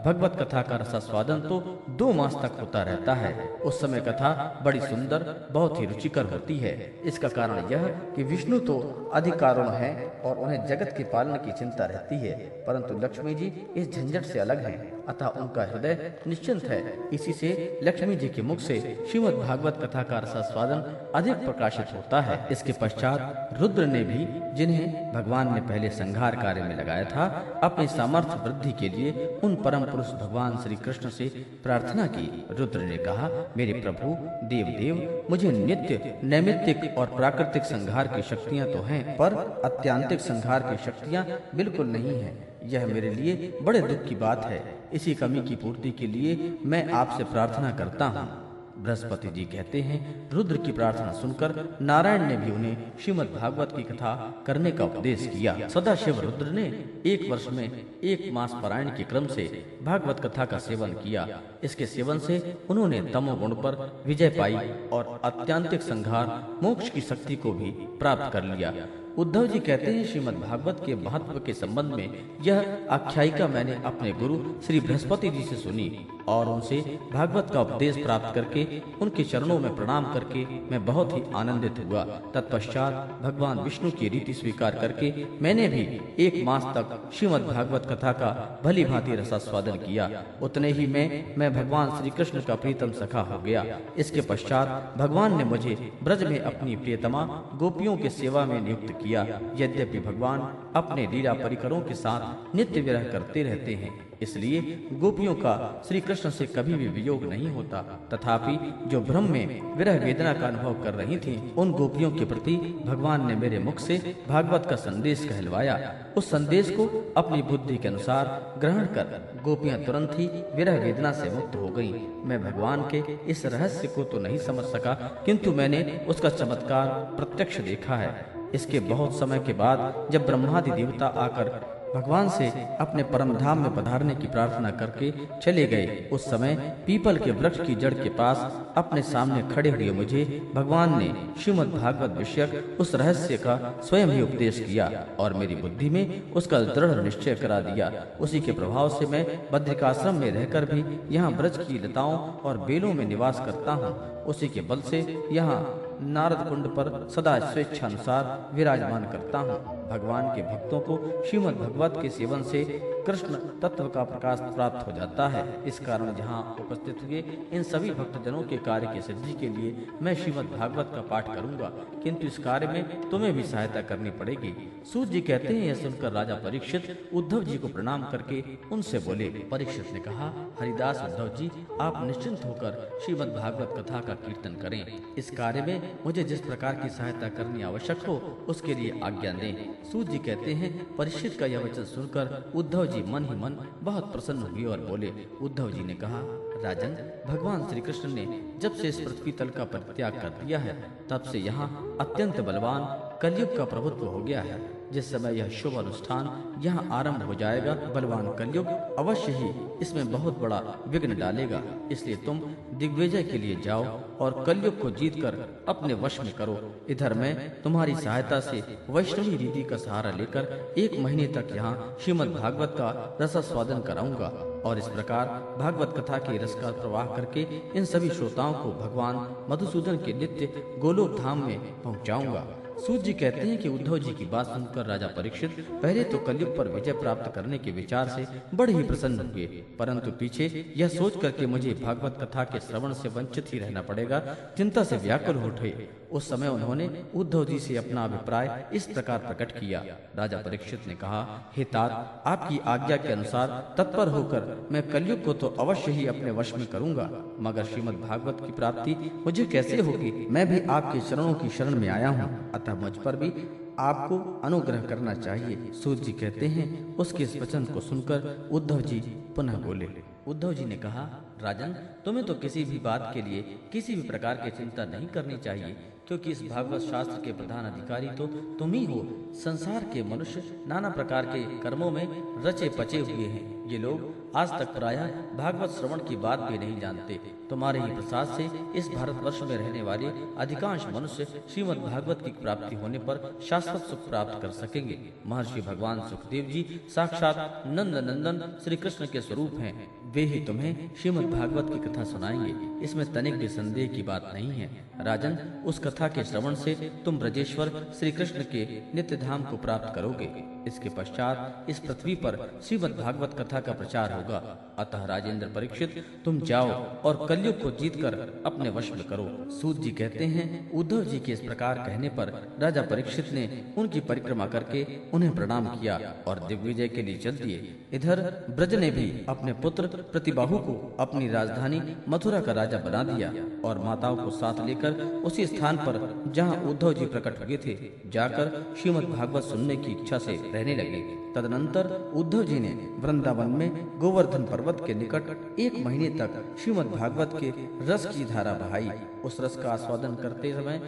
भगवत कथा का रसास्वादन तो दो मास तक होता रहता है। उस समय कथा बड़ी सुंदर, बहुत ही रुचिकर होती है। इसका कारण यह कि विष्णु तो अधिकारुण है और उन्हें जगत के पालन की चिंता रहती है परंतु लक्ष्मी जी इस झंझट से अलग हैं। अतः उनका हृदय निश्चिंत है। इसी से लक्ष्मी जी के मुख से श्रीमद भागवत कथा का रसास्वादन अधिक प्रकाशित होता है। इसके पश्चात रुद्र ने भी, जिन्हें भगवान ने पहले संघार कार्य में लगाया था, अपने सामर्थ्य वृद्धि के लिए उन परम पुरुष भगवान श्री कृष्ण से प्रार्थना की। रुद्र ने कहा, मेरे प्रभु देव देव मुझे नित्य, नैमित्तिक और प्राकृतिक संघार की शक्तियाँ तो हैं, पर अत्यांतिक संघार की शक्तियाँ बिल्कुल नहीं है। यह मेरे लिए बड़े दुख की बात है। इसी कमी की पूर्ति के लिए मैं आपसे प्रार्थना करता हूँ। बृहस्पति जी कहते हैं, रुद्र की प्रार्थना सुनकर नारायण ने भी उन्हें श्रीमद भागवत की कथा करने का उपदेश किया। सदाशिव रुद्र ने एक वर्ष में एक मास पारायण के क्रम से भागवत कथा का सेवन किया। इसके सेवन से उन्होंने तमोगुण पर विजय पाई और अत्यांतिक संघार मोक्ष की शक्ति को भी प्राप्त कर लिया। उद्धव जी कहते हैं, श्रीमद् भागवत के महत्व के संबंध में यह आख्यायिका मैंने अपने गुरु श्री बृहस्पति जी से सुनी। और उनसे भागवत का उपदेश प्राप्त करके, उनके चरणों में प्रणाम करके मैं बहुत ही आनंदित हुआ। तत्पश्चात भगवान विष्णु की रीति स्वीकार करके मैंने भी एक मास तक श्रीमद भागवत कथा का भली भांति रसास्वादन किया। उतने ही में मैं भगवान श्री कृष्ण का प्रीतम सखा हो गया। इसके पश्चात भगवान ने मुझे ब्रज में अपनी प्रियतमा गोपियों के सेवा में नियुक्त किया। यद्यपि भगवान अपने लीला परिकरों के साथ नित्य विरह करते रहते हैं इसलिए गोपियों का श्री कृष्ण से कभी भी वियोग नहीं होता। तथापि जो ब्रह्म में विरह वेदना का अनुभव कर रही थीं, उन गोपियों के प्रति भगवान ने मेरे मुख से भागवत का संदेश कहलवाया। उस संदेश को अपनी बुद्धि के अनुसार ग्रहण कर गोपियाँ तुरंत ही विरह वेदना से मुक्त हो गईं। मैं भगवान के इस रहस्य को तो नहीं समझ सका किंतु मैंने उसका चमत्कार प्रत्यक्ष देखा है। इसके बहुत समय के बाद जब ब्रह्मादि देवता आकर भगवान से अपने परम धाम में पधारने की प्रार्थना करके चले गए। उस समय पीपल के वृक्ष की जड़ के पास अपने सामने खड़े हुए मुझे भगवान ने श्रीमद भागवत विषयक उस रहस्य का स्वयं ही उपदेश किया और मेरी बुद्धि में उसका दृढ़ निश्चय करा दिया। उसी के प्रभाव से मैं बद्रिकाश्रम में रहकर भी यहाँ ब्रज की लताओं और बेलों में निवास करता हूँ। उसी के बल से यहाँ नारद कुंड पर सदा स्वेच्छानुसार विराजमान करता हूँ। भगवान के भक्तों को श्रीमद भगवत के सेवन से कृष्ण तत्व का प्रकाश प्राप्त हो जाता है। इस कारण जहाँ उपस्थित हुए इन सभी भक्तजनों के कार्य की सिद्धि के लिए मैं श्रीमद भागवत का पाठ करूँगा। किंतु इस कार्य में तुम्हें भी सहायता करनी पड़ेगी। सूर्य जी कहते हैं, यह सुनकर राजा परीक्षित उद्धव जी को प्रणाम करके उनसे बोले, परीक्षित ने कहा, हरिदास उद्धव जी, आप निश्चिंत होकर श्रीमद भागवत कथा का कीर्तन करें। इस कार्य में मुझे जिस प्रकार की सहायता करनी आवश्यक हो, उसके लिए आज्ञा दें। सूत जी कहते हैं परीक्षित का यह वचन सुनकर उद्धव जी मन ही मन बहुत प्रसन्न हुए और बोले, उद्धव जी ने कहा, राजन, भगवान श्री कृष्ण ने जब से इस पृथ्वी तल का परित्याग कर दिया है, तब से यहाँ अत्यंत बलवान कलयुग का प्रभुत्व हो गया है। जिस समय यह शुभ अनुष्ठान यहाँ आरंभ हो जाएगा, बलवान कलयुग अवश्य ही इसमें बहुत बड़ा विघ्न डालेगा। इसलिए तुम दिग्विजय के लिए जाओ और कलयुग को जीतकर अपने वश में करो। इधर मैं तुम्हारी सहायता से वैष्णवी रीति का सहारा लेकर एक महीने तक यहाँ श्रीमद भागवत का रसास्वादन कराऊँगा और इस प्रकार भागवत कथा के रस का प्रवाह करके इन सभी श्रोताओं को भगवान मधुसूदन के नित्य गोलोक धाम में पहुंचाऊँगा। सूत जी कहते हैं कि उद्धव जी की बात सुनकर राजा परीक्षित पहले तो कलयुग पर विजय प्राप्त करने के विचार से बड़े ही प्रसन्न हुए। परंतु पीछे यह सोच करके मुझे भागवत कथा के श्रवण से वंचित ही रहना पड़ेगा, चिंता से व्याकुल उठे। उस समय उन्होंने उद्धव जी से अपना अभिप्राय इस प्रकार प्रकट किया। राजा परीक्षित ने कहा, हे तात आपकी आज्ञा के अनुसार तत्पर होकर मैं कलयुग को तो अवश्य ही अपने वश में करूँगा, मगर श्रीमद भागवत की प्राप्ति मुझे कैसे होगी? मैं भी आपके चरणों की शरण में आया हूँ, अतः मुझ पर भी आपको अनुग्रह करना चाहिए। सूर्य जी कहते हैं, उसके इस वचन को सुनकर उद्धव जी पुनः बोले। उद्धव जी ने कहा, राजन, तुम्हें तो किसी भी बात के लिए किसी भी प्रकार की चिंता नहीं करनी चाहिए। क्योंकि इस भागवत शास्त्र के प्रधान अधिकारी तो तुम ही हो। संसार के मनुष्य नाना प्रकार के कर्मों में रचे पचे हुए हैं। ये लोग आज तक प्रायः भागवत श्रवण की बात भी नहीं जानते। तुम्हारे ही प्रसाद से इस भारतवर्ष में रहने वाले अधिकांश मनुष्य श्रीमद भागवत की प्राप्ति होने पर शाश्वत सुख प्राप्त कर सकेंगे। महर्षि भगवान सुखदेव जी साक्षात नंद नंदन श्री कृष्ण के स्वरूप हैं। वे ही तुम्हें श्रीमद भागवत की कथा सुनाएँगे। इसमें तनिक भी संदेह की बात नहीं है। राजन, उस कथा के श्रवण से तुम ब्रजेश्वर श्री कृष्ण के नित्य धाम को प्राप्त करोगे। इसके पश्चात इस पृथ्वी पर श्रीमद भागवत कथा का प्रचार होगा। अतः राजेंद्र परीक्षित, तुम जाओ और कलयुग को जीतकर अपने वश में करो। सूत जी कहते हैं, उद्धव जी के इस प्रकार कहने पर राजा परीक्षित ने उनकी परिक्रमा करके उन्हें प्रणाम किया और दिग्विजय के लिए चल दिए। इधर ब्रज ने भी अपने पुत्र प्रतिबाहु को अपनी राजधानी मथुरा का राजा बना दिया और माताओं को साथ लेकर उसी स्थान पर जहाँ उद्धव जी प्रकट हुए थे, जाकर श्रीमद भागवत सुनने की इच्छा से रहने लगे। तदनंतर उद्धव जी ने वृंदावन में गोवर्धन पर्वत के निकट एक महीने तक श्रीमद भागवत के रस की धारा बहाई। उस रस का आस्वादन करते समय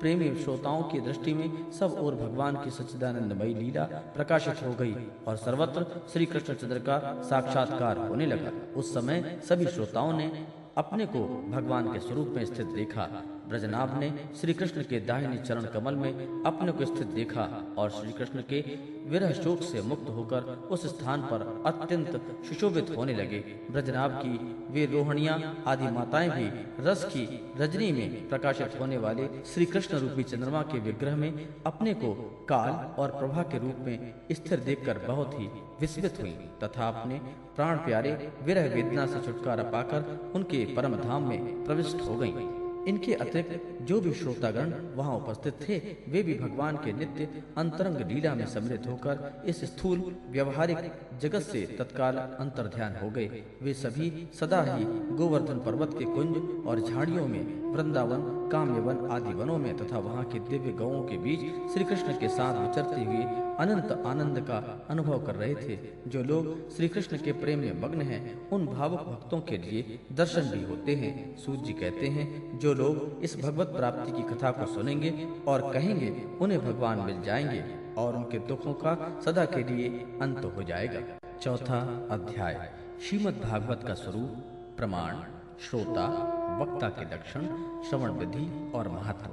प्रेमी श्रोताओं की दृष्टि में सब और भगवान की सच्चिदानंदमयी लीला प्रकाशित हो गई और सर्वत्र श्री कृष्णचंद्र का साक्षात्कार होने लगा। उस समय सभी श्रोताओं ने अपने को भगवान के स्वरूप में स्थित देखा। ब्रजनाभ ने श्री कृष्ण के दाहिने चरण कमल में अपने को स्थित देखा और श्री कृष्ण के विरह शोक से मुक्त होकर उस स्थान पर अत्यंत सुशोभित होने लगे ब्रजनाभ की वे रोहणिया, आदि माताएँ भी रस की रजनी में प्रकाशित होने वाले श्री कृष्ण रूपी चंद्रमा के विग्रह में अपने को काल और प्रभा के रूप में स्थिर देखकर बहुत ही विस्मित हुई तथा अपने प्राण प्यारे विरह वेदना से छुटकारा पाकर उनके परम धाम में प्रविष्ट हो गईं। इनके अतिरिक्त जो भी श्रोतागण वहाँ उपस्थित थे, वे भी भगवान के नित्य अंतरंग लीला में सम्मिलित होकर इस स्थूल, व्यवहारिक जगत से तत्काल अंतर ध्यान हो गए। वे सभी सदा ही गोवर्धन पर्वत के कुंज और झाड़ियों में, वृंदावन, काम्यवन आदि वनों में तथा वहाँ के दिव्य गौों के बीच श्री कृष्ण के साथ विचरते हुए अनंत आनंद का अनुभव कर रहे थे। जो लोग श्री कृष्ण के प्रेम में मग्न हैं, उन भावुक भक्तों के लिए दर्शन भी होते हैं सूर्य कहते हैं, जो लोग इस भगवत प्राप्ति की कथा को सुनेंगे और कहेंगे, उन्हें भगवान मिल जाएँगे और उनके दुखों का सदा के लिए अंत हो जाएगा। चौथा अध्याय श्रीमद भागवत का स्वरूप, प्रमाण, श्रोता, वक्ता के लक्षण, श्रवण विधि और महत्व।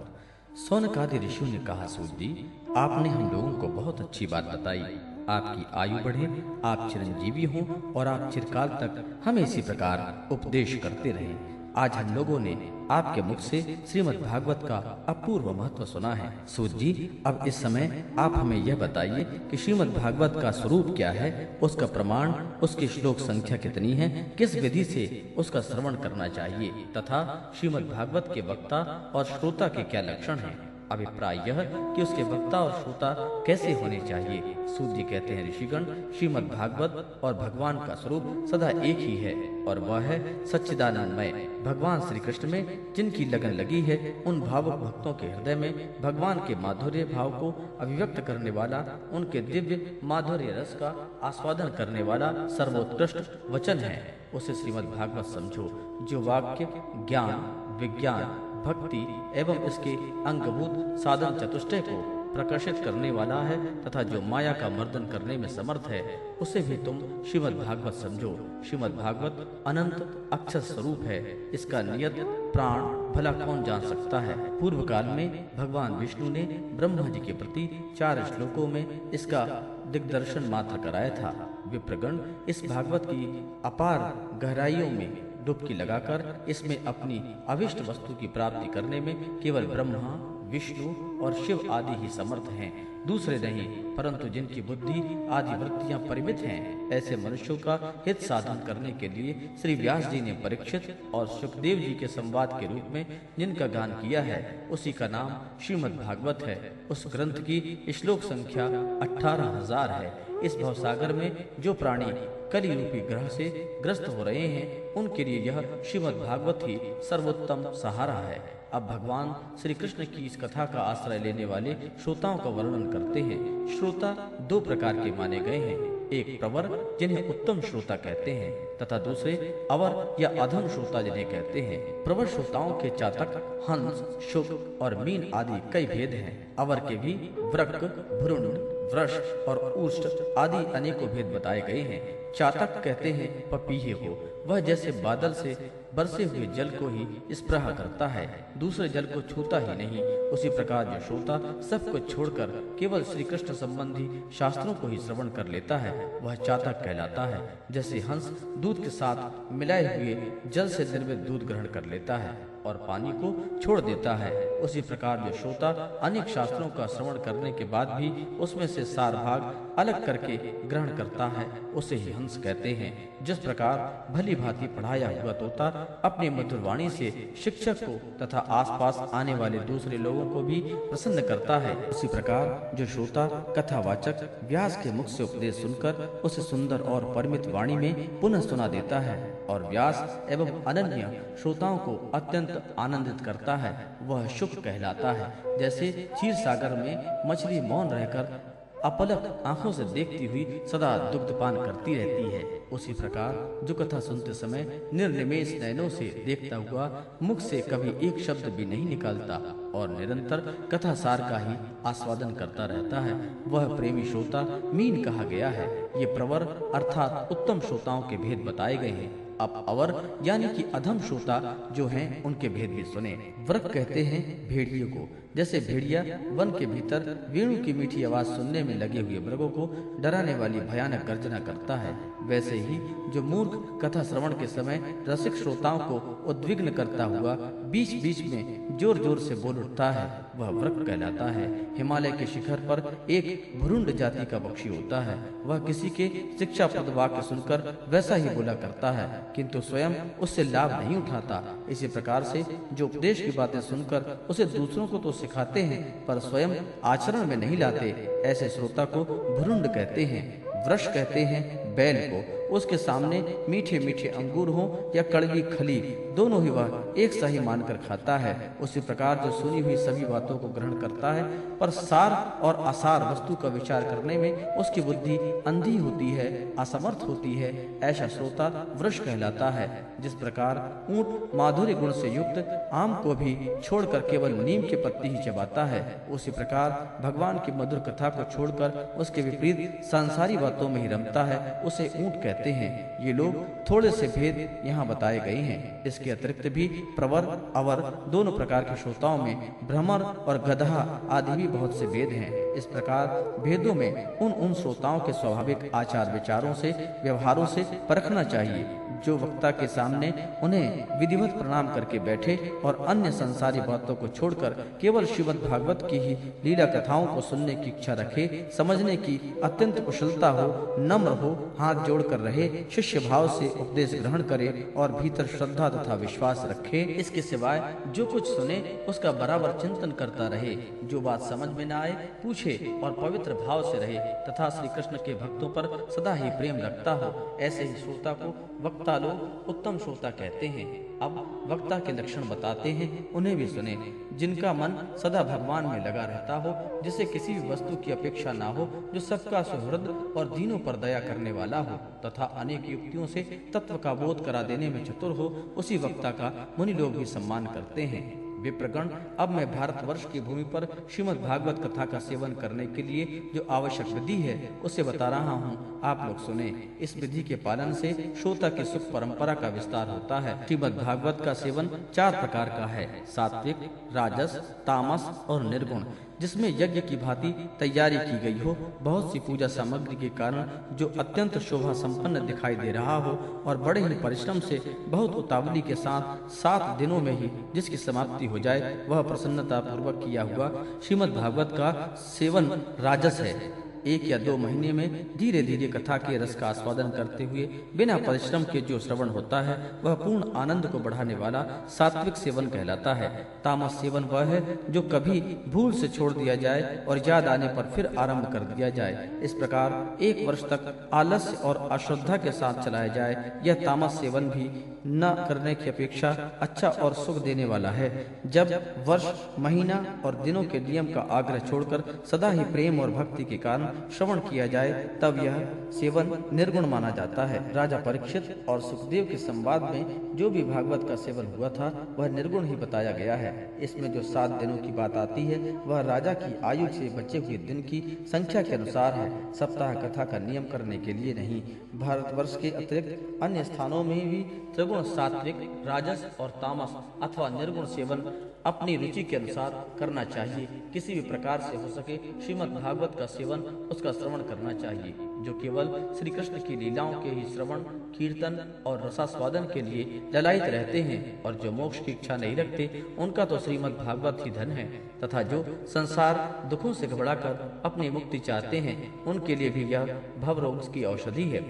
सोनकादि ऋषियों ने कहा सूत जी, आपने हम लोगों को बहुत अच्छी बात बताई। आपकी आयु बढ़े, आप चिरंजीवी हों और आप चिरकाल तक हमें इसी प्रकार उपदेश करते रहें। आज हम लोगों ने आपके मुख से श्रीमद् भागवत का अपूर्व महत्व सुना है। सूत जी, अब इस समय आप हमें यह बताइए कि श्रीमद् भागवत का स्वरूप क्या है, उसका प्रमाण, उसकी श्लोक संख्या कितनी है, किस विधि से उसका श्रवण करना चाहिए, तथा श्रीमद् भागवत के वक्ता और श्रोता के क्या लक्षण हैं। अभिप्राय यह कि उसके वक्ता और श्रोता कैसे होने चाहिए? सूर्य कहते हैं, ऋषिगण, श्रीमद भागवत और भगवान का स्वरूप सदा एक ही है और वह है सच्चिदानंदमय। भगवान श्री कृष्ण में जिनकी लगन लगी है, उन भावुक भक्तों के हृदय में भगवान के माधुर्य भाव को अभिव्यक्त करने वाला, उनके दिव्य माधुर्य रस का आस्वादन करने वाला सर्वोत्कृष्ट वचन है। उसे श्रीमद भागवत समझो, जो वाक्य ज्ञान, विज्ञान भक्ति एवं इसके अंगभूत साधन चतुष्टय को प्रकाशित करने वाला है तथा जो माया का मर्दन करने में समर्थ है, उसे भी तुम श्रीमद भागवत समझो। श्रीमद भागवत अनंत अक्षर स्वरूप है। इसका नियत प्राण भला कौन जान सकता है? पूर्व काल में भगवान विष्णु ने ब्रह्मा जी के प्रति चार श्लोकों में इसका दिग्दर्शन मात्र कराया था। विप्रगण इस भागवत की अपार गहराइयों में डुबकी लगाकर इसमें अपनी अविष्ट वस्तु की प्राप्ति करने में केवल ब्रह्मा, विष्णु और शिव आदि ही समर्थ हैं। दूसरे नहीं, परंतु जिनकी बुद्धि आदि वृत्तियाँ परिमित हैं, ऐसे मनुष्यों का हित साधन करने के लिए श्री व्यास जी ने परीक्षित और सुखदेव जी के संवाद के रूप में जिनका गान किया है, उसी का नाम श्रीमद् भागवत है। उस ग्रंथ की श्लोक संख्या अठारह हज़ार है। इस भवसागर में जो प्राणी कली रूपी ग्रह से ग्रस्त हो रहे हैं। उनके लिए यह श्रीमद भागवत ही सर्वोत्तम सहारा है। अब भगवान श्री कृष्ण की इस कथा का आश्रय लेने वाले श्रोताओं का वर्णन करते हैं। श्रोता दो प्रकार के माने गए हैं। एक प्रवर, जिन्हें उत्तम श्रोता कहते हैं, तथा दूसरे, अवर या अधम श्रोता जिन्हें कहते हैं। प्रवर श्रोताओं के चातक, हंस, शुक और मीन आदि कई भेद हैं। अवर के भी व्रक भ्रुण वृष और उष्ट आदि अनेकों भेद बताए गए हैं। चातक कहते हैं, पपीहे को। वह जैसे बादल से बरसे हुए जल को ही स्प्रह करता है, दूसरे जल को छूता ही नहीं। उसी प्रकार जो श्रोता सब कुछ छोड़कर केवल श्री कृष्ण संबंधी शास्त्रों को ही श्रवण कर लेता है, वह चातक कहलाता है, जैसे हंस दूध के साथ मिलाए हुए जल से निर्मित दूध ग्रहण कर लेता है। और पानी को छोड़ देता है। उसी प्रकार जो श्रोता अनेक शास्त्रों का श्रवण करने के बाद भी उसमें से सार भाग अलग करके ग्रहण करता है, उसे ही हंस कहते हैं। जिस प्रकार भली भांति पढ़ाया हुआ तोता अपनी मधुर वाणी से शिक्षक को तथा आसपास आने वाले दूसरे लोगों को भी प्रसन्न करता है। उसी प्रकार जो श्रोता, कथावाचक, व्यास के मुख से उपदेश सुनकर उसे सुंदर और परिमित वाणी में पुनः सुना देता है और व्यास एवं अनन्य श्रोताओं को अत्यंत आनंदित करता है, वह शुभ कहलाता है। जैसे क्षीर सागर में मछली मौन रहकर अपलक आँखों से देखती हुई सदा दुग्धपान करती रहती है। उसी प्रकार जो कथा सुनते समय निर्निमेश नयनों से देखता हुआ मुख से कभी एक शब्द भी नहीं निकालता और निरंतर कथा सार का ही आस्वादन करता रहता है, वह प्रेमी श्रोता मीन कहा गया है, ये प्रवर अर्थात उत्तम श्रोताओं के भेद बताए गए हैं। अब अवर, यानी कि अधम श्रोता जो हैं, उनके भेद भी सुने। व्रत कहते हैं, भेड़ियों को जैसे भेड़िया, वन के भीतर वेणु की मीठी आवाज़ सुनने में लगे हुए मृगों को डराने वाली भयानक गर्जना करता है। वैसे ही जो मूर्ख कथा श्रवण के समय रसिक श्रोताओं को उद्विग्न करता हुआ बीच बीच में ज़ोर ज़ोर से बोल उठता है, वह व्रक कहलाता है। हिमालय के शिखर पर एक भुरुंड जाति का पक्षी होता है। वह किसी के शिक्षा पद वाक्य सुनकर वैसा ही बोला करता है, किंतु स्वयं उससे लाभ नहीं उठाता। इसी प्रकार से जो उपदेश की बातें सुनकर उसे दूसरों को तो सिखाते हैं, पर स्वयं आचरण में नहीं लाते। ऐसे श्रोता को भ्रुंड कहते हैं, वृक्ष कहते हैं, बैल को उसके सामने मीठे मीठे अंगूर हो या कड़वी खली, दोनों ही वह एक सही मानकर खाता है। उसी प्रकार जो सुनी हुई सभी बातों को ग्रहण करता है, पर सार और असार वस्तु का विचार करने में उसकी बुद्धि अंधी होती है, असमर्थ होती है, ऐसा श्रोता वृक्ष कहलाता है, जिस प्रकार ऊँट माधुर्य गुण से युक्त आम को भी छोड़कर केवल नीम के पत्ती ही चबाता है। उसी प्रकार भगवान की मधुर कथा को छोड़कर उसके विपरीत सांसारी बातों में ही रमता है, उसे ऊँट कहते हैं। ये लोग थोड़े से भेद यहाँ बताए गए हैं। इसके अतिरिक्त भी प्रवर, अवर, दोनों प्रकार के श्रोताओं में भ्रमर और गधा आदि भी बहुत से भेद हैं। इस प्रकार भेदों में उन उन श्रोताओं के स्वाभाविक आचार विचारों से, व्यवहारों से परखना चाहिए। जो वक्ता के सामने उन्हें विधिवत प्रणाम करके बैठे और अन्य संसारी बातों को छोड़कर केवल श्रीमद भागवत की ही लीला कथाओं को सुनने की इच्छा रखे, समझने की अत्यंत कुशलता हो, नम्र हो, हाथ जोड़कर रहे शिष्य भाव से उपदेश ग्रहण करे और भीतर श्रद्धा तथा विश्वास रखे, इसके सिवाय जो कुछ सुने, उसका बराबर चिंतन करता रहे। जो बात समझ में न आए, पूछे और पवित्र भाव से रहे, तथा श्री कृष्ण के भक्तों पर सदा ही प्रेम रखता हो, ऐसे ही श्रोता को वक्ता लोग उत्तम श्रोता कहते हैं। अब वक्ता के लक्षण बताते हैं, उन्हें भी सुने। जिनका मन सदा भगवान में लगा रहता हो, जिसे किसी भी वस्तु की अपेक्षा ना हो, जो सबका सुहृद और दीनों पर दया करने वाला हो, तथा अनेक युक्तियों से तत्व का बोध करा देने में चतुर हो, उसी वक्ता का मुनि लोग भी सम्मान करते हैं। विप्रगण, अब मैं भारत वर्ष की भूमि पर श्रीमद भागवत कथा का सेवन करने के लिए जो आवश्यक विधि है, उसे बता रहा हूँ। आप लोग सुने। इस विधि के पालन से श्रोता की सुख परंपरा का विस्तार होता है। श्रीमद भागवत का सेवन चार प्रकार का है। सात्विक, राजस, तामस और निर्गुण। जिसमें यज्ञ की भांति तैयारी की गई हो, बहुत सी पूजा सामग्री के कारण जो अत्यंत शोभा संपन्न दिखाई दे रहा हो और बड़े ही परिश्रम से बहुत उतावली के साथ सात दिनों में ही जिसकी समाप्ति हो जाए, वह प्रसन्नता पूर्वक किया हुआ श्रीमद भागवत का सेवन राजस है। एक या दो महीने में धीरे धीरे कथा के रस का आस्वादन करते हुए, बिना परिश्रम के जो श्रवण होता है, वह पूर्ण आनंद को बढ़ाने वाला सात्विक सेवन कहलाता है। तामस सेवन वह है जो कभी भूल से छोड़ दिया जाए और याद आने पर फिर आरंभ कर दिया जाए। इस प्रकार एक वर्ष तक आलस्य और अश्रद्धा के साथ चलाया जाए, यह तामस सेवन भी न करने की अपेक्षा अच्छा और सुख देने वाला है। जब वर्ष, महीना और दिनों के नियम का आग्रह छोड़कर सदा ही प्रेम और भक्ति के कारण श्रवण किया जाए, तब यह सेवन निर्गुण माना जाता है। राजा परीक्षित और सुखदेव के संवाद में जो भी भागवत का सेवन हुआ था, वह निर्गुण ही बताया गया है। इसमें जो सात दिनों की बात आती है, वह राजा की आयु से बचे हुए दिन की संख्या के अनुसार है। सप्ताह कथा का नियम करने के लिए नहीं, भारतवर्ष के अतिरिक्त अन्य स्थानों में भी त्रिगुण सात्विक, राजस और तामस अथवा निर्गुण सेवन अपनी रुचि के अनुसार करना चाहिए। किसी भी प्रकार से हो सके श्रीमद् भागवत का सेवन उसका श्रवण करना चाहिए जो केवल श्री कृष्ण की लीलाओं के ही श्रवण कीर्तन और रसास्वादन के लिए ललायित रहते हैं और जो मोक्ष की इच्छा नहीं रखते उनका तो श्रीमद् भागवत ही धन है तथा जो संसार दुखों से घबराकर अपनी मुक्ति चाहते हैं उनके लिए भी यह भवरोग की औषधि है।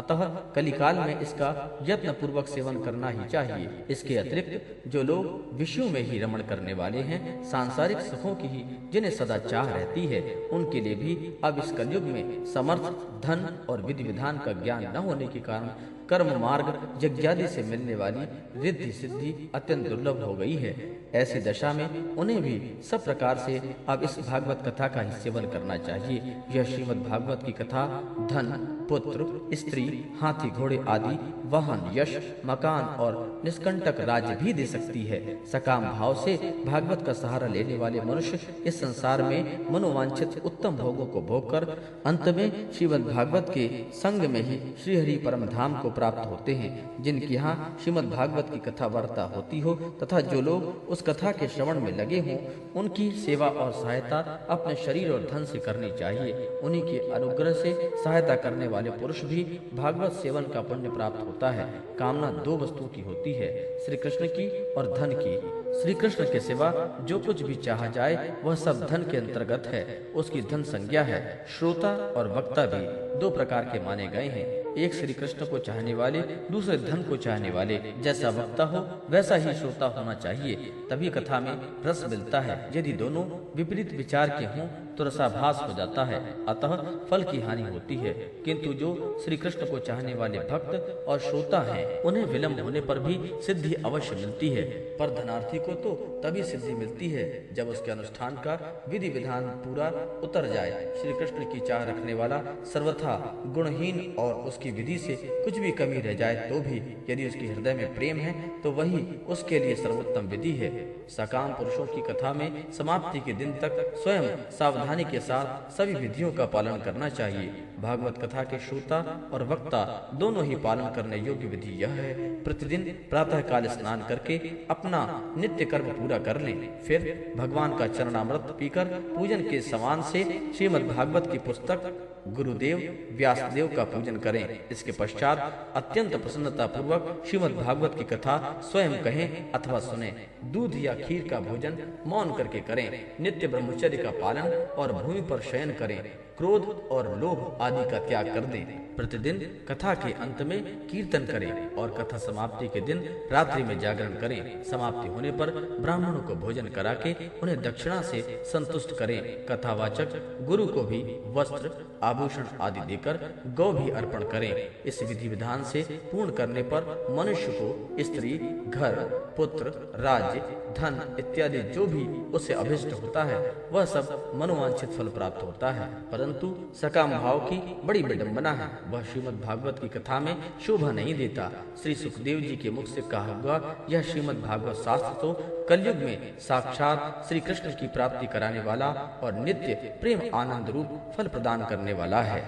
अतः कलिकाल में इसका यत्न पूर्वक सेवन करना ही चाहिए। इसके अतिरिक्त, जो लोग विषयों में ही रमण करने वाले हैं, सांसारिक सुखों की ही जिन्हें सदा चाह रहती है, उनके लिए भी अब इस कलयुग में समर्थ, धन और विधि विधान का ज्ञान न होने के कारण कर्म मार्ग यज्ञादि से मिलने वाली रिद्धि सिद्धि अत्यंत दुर्लभ हो गई है। ऐसी दशा में उन्हें भी सब प्रकार से अब इस भागवत कथा का ही सेवन करना चाहिए। यह श्रीमद भागवत की कथा, धन, पुत्र, स्त्री, हाथी, घोड़े आदि, वाहन, यश, मकान और निष्कंटक राज्य भी दे सकती है। सकाम भाव से भागवत का सहारा लेने वाले मनुष्य इस संसार में मनोवांछित उत्तम भोगों को भोग कर अंत में श्रीमद भागवत के संग में ही श्रीहरि परम धाम को प्राप्त होते हैं, जिनकी यहाँ श्रीमद भागवत की कथा वार्ता होती हो तथा जो लोग उस कथा के श्रवण में लगे हों, उनकी सेवा और सहायता अपने शरीर और धन से करनी चाहिए। उन्हीं के अनुग्रह से सहायता करने वाले पुरुष भी भागवत सेवन का पुण्य प्राप्त होता है। कामना दो वस्तुओं की होती है श्री कृष्ण की और धन की। श्री कृष्ण के सिवा जो कुछ भी चाहा जाए, वह सब धन के अंतर्गत है। उसकी धन संज्ञा है, श्रोता और वक्ता भी दो प्रकार के माने गए हैं। एक श्री कृष्ण को चाहने वाले, दूसरे धन को चाहने वाले, जैसा वक्ता हो, वैसा ही श्रोता होना चाहिए। तभी कथा में रस मिलता है, यदि दोनों विपरीत विचार के हों तो रसाभास हो जाता है। अतः फल की हानि होती है। किंतु जो श्री कृष्ण को चाहने वाले भक्त और श्रोता हैं, उन्हें विलम्ब होने पर भी सिद्धि अवश्य मिलती है। पर धनार्थी को तो तभी सिद्धि मिलती है, जब उसके अनुष्ठान का विधि विधान पूरा उतर जाए। श्री कृष्ण की चाह रखने वाला सर्वथा गुणहीन और उसकी विधि से कुछ भी कमी रह जाए तो भी यदि उसके हृदय में प्रेम है तो वही उसके लिए सर्वोत्तम विधि है। सकाम पुरुषों की कथा में समाप्ति के दिन तक स्वयं सावधानी के साथ सभी विधियों का पालन करना चाहिए। भागवत कथा के श्रोता और वक्ता दोनों ही पालन करने योग्य विधि यह है, प्रतिदिन प्रातः काल स्नान करके अपना नित्य कर्म पूरा कर लें। फिर भगवान का चरणामृत पीकर पूजन के समान से श्रीमद भागवत की पुस्तक गुरुदेव, व्यासदेव का पूजन करें। इसके पश्चात अत्यंत प्रसन्नता पूर्वक श्रीमद भागवत की कथा स्वयं कहें अथवा सुने। दूध या खीर का भोजन मौन करके करें। नित्य ब्रह्मचर्य का पालन और भूमि पर शयन करें। क्रोध और लोभ आदि का त्याग कर दें। प्रतिदिन कथा के अंत में कीर्तन करें और कथा समाप्ति के दिन रात्रि में जागरण करें। समाप्ति होने पर ब्राह्मणों को भोजन करा के उन्हें दक्षिणा से संतुष्ट करें। कथावाचक गुरु को भी वस्त्र, आभूषण आदि देकर गौ भी अर्पण करें। इस विधि विधान से पूर्ण करने पर मनुष्य को स्त्री, घर, पुत्र, राज्य धन इत्यादि जो भी उसे अभिष्ट होता है, वह सब मनोवांछित फल प्राप्त होता है। परंतु सकाम भाव की बड़ी विडम्बना है। वह श्रीमद भागवत की कथा में शोभा नहीं देता। श्री सुखदेव जी के मुख से कहा हुआ यह श्रीमद भागवत शास्त्र तो कलयुग में साक्षात श्री कृष्ण की प्राप्ति कराने वाला और नित्य प्रेम आनंद रूप फल प्रदान करने वाला है।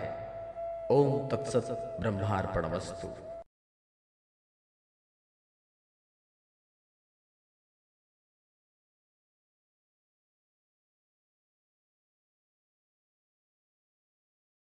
ओम तत्सत ब्रह्मार्पण वस्तु